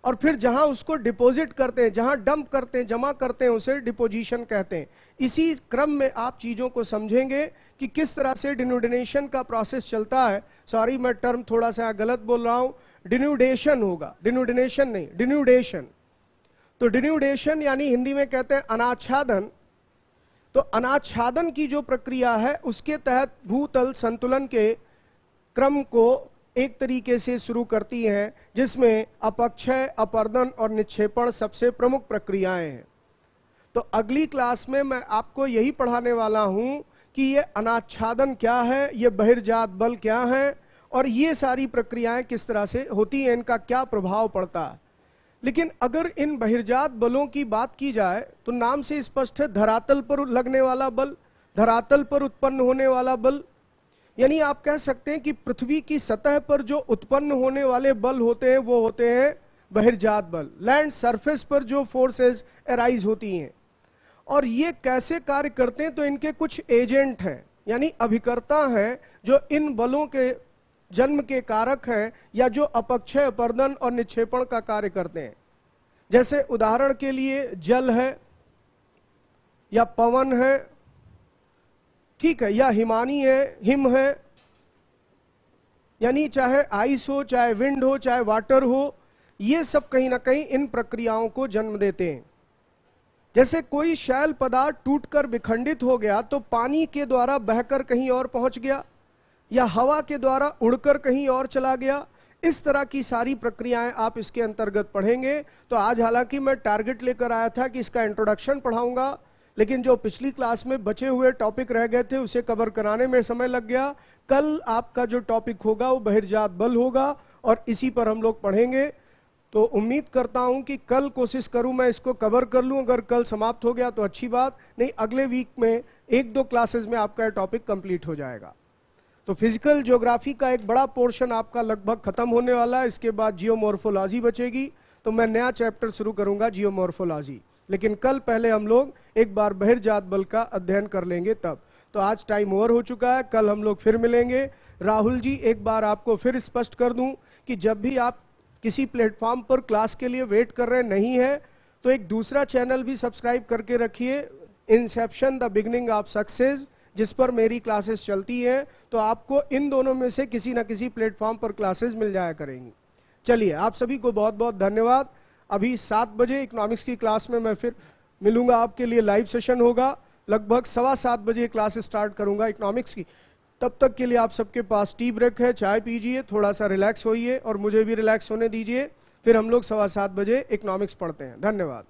और फिर जहाँ उसको डिपॉजिट करते हैं, जहाँ डंप करते हैं, जमा करते हैं, उसे डिपोजिशन कहते हैं। इसी क्रम में आप चीज़ों को समझेंगे कि किस तरह से डिनोडिनेशन का प्रोसेस चलता है। सॉरी मैं टर्म थोड़ा सा गलत बोल रहा हूँ। डिन्यूडेशन होगा। डिन्यूडिनेशन नहीं डिन्यूडेशन तो डिन्यूडेशन यानी हिंदी में कहते हैं अनाच्छादन। तो अनाच्छादन की जो प्रक्रिया है, उसके तहत भूतल संतुलन के क्रम को एक तरीके से शुरू करती है, जिसमें अपक्षय, अपर्दन और निक्षेपण सबसे प्रमुख प्रक्रियाएँ हैं। तो अगली क्लास में मैं आपको यही पढ़ाने वाला हूँ कि ये अनाच्छादन क्या है, ये बहिर्जात बल क्या है, और ये सारी प्रक्रियाएँ किस तरह से होती हैं, इनका क्या प्रभाव पड़ता है। लेकिन अगर इन बहिर्जात बलों की बात की जाए तो नाम से स्पष्ट है, धरातल पर लगने वाला बल, धरातल पर उत्पन्न होने वाला बल। यानी आप कह सकते हैं कि पृथ्वी की सतह पर जो उत्पन्न होने वाले बल होते हैं, वो होते हैं बहिर्जात बल। लैंड सरफेस पर जो फोर्सेस एराइज होती हैं। और ये कैसे कार्य करते हैं तो इनके कुछ एजेंट हैं। यानी अभिकर्ता हैं, जो इन बलों के जन्म के कारक हैं या जो अपक्षय अपर्दन और निक्षेपण का कार्य करते हैं। जैसे उदाहरण के लिए जल है, या पवन है, ठीक है, या हिमानी है, हिम है, यानी चाहे आइस हो, चाहे विंड हो, चाहे वाटर हो, ये सब कहीं ना कहीं इन प्रक्रियाओं को जन्म देते हैं। जैसे कोई शैल पदार्थ टूटकर विखंडित हो गया तो पानी के द्वारा बहकर कहीं और पहुँच गया या हवा के द्वारा उड़कर कहीं और चला गया, इस तरह की सारी प्रक्रियाएँ आप इसके अंतर्गत पढ़ेंगे। तो आज हालाँकि मैं टारगेट लेकर आया था कि इसका इंट्रोडक्शन पढ़ाऊँगा, लेकिन जो पिछली क्लास में बचे हुए टॉपिक रह गए थे, उसे कवर कराने में समय लग गया। कल आपका जो टॉपिक होगा, वो बहिर्जात बल होगा और इसी पर हम लोग पढ़ेंगे। तो उम्मीद करता हूँ कि कल कोशिश करूँ मैं इसको कवर कर लूँ। अगर कल समाप्त हो गया तो अच्छी बात, नहीं, अगले वीक में एक दो क्लासेस में आपका टॉपिक कंप्लीट हो जाएगा। तो फ़िज़िकल ज्योग्राफी का एक बड़ा पोर्शन आपका लगभग खत्म होने वाला है। इसके बाद जियोमोर्फोलॉजी बचेगी। तो मैं नया चैप्टर शुरू करूँगा जियोमोर्फोलॉजी लेकिन कल पहले हम लोग एक बार बहिर्जात बल का अध्ययन कर लेंगे तब। तो आज टाइम ओवर हो चुका है। कल हम लोग फिर मिलेंगे। राहुल जी, एक बार आपको फिर स्पष्ट कर दूँ कि जब भी आप किसी प्लेटफॉर्म पर क्लास के लिए वेट कर रहे नहीं है तो एक दूसरा चैनल भी सब्सक्राइब करके रखिए। Inception the beginning of success जिस पर मेरी क्लासेस चलती हैं तो आपको इन दोनों में से किसी ना किसी प्लेटफॉर्म पर क्लासेस मिल जाया करेंगी। चलिए, आप सभी को बहुत बहुत धन्यवाद। अभी सात बजे इकोनॉमिक्स की क्लास में मैं फिर मिलूँगा, आपके लिए लाइव सेशन होगा। लगभग सवा सात बजे क्लास स्टार्ट करूँगा इकोनॉमिक्स की। तब तक के लिए आप सबके पास टी ब्रेक है, चाय पीजिए थोड़ा सा रिलैक्स होइए और मुझे भी रिलैक्स होने दीजिए। फिर हम लोग सवा सात बजे इकोनॉमिक्स पढ़ते हैं। धन्यवाद।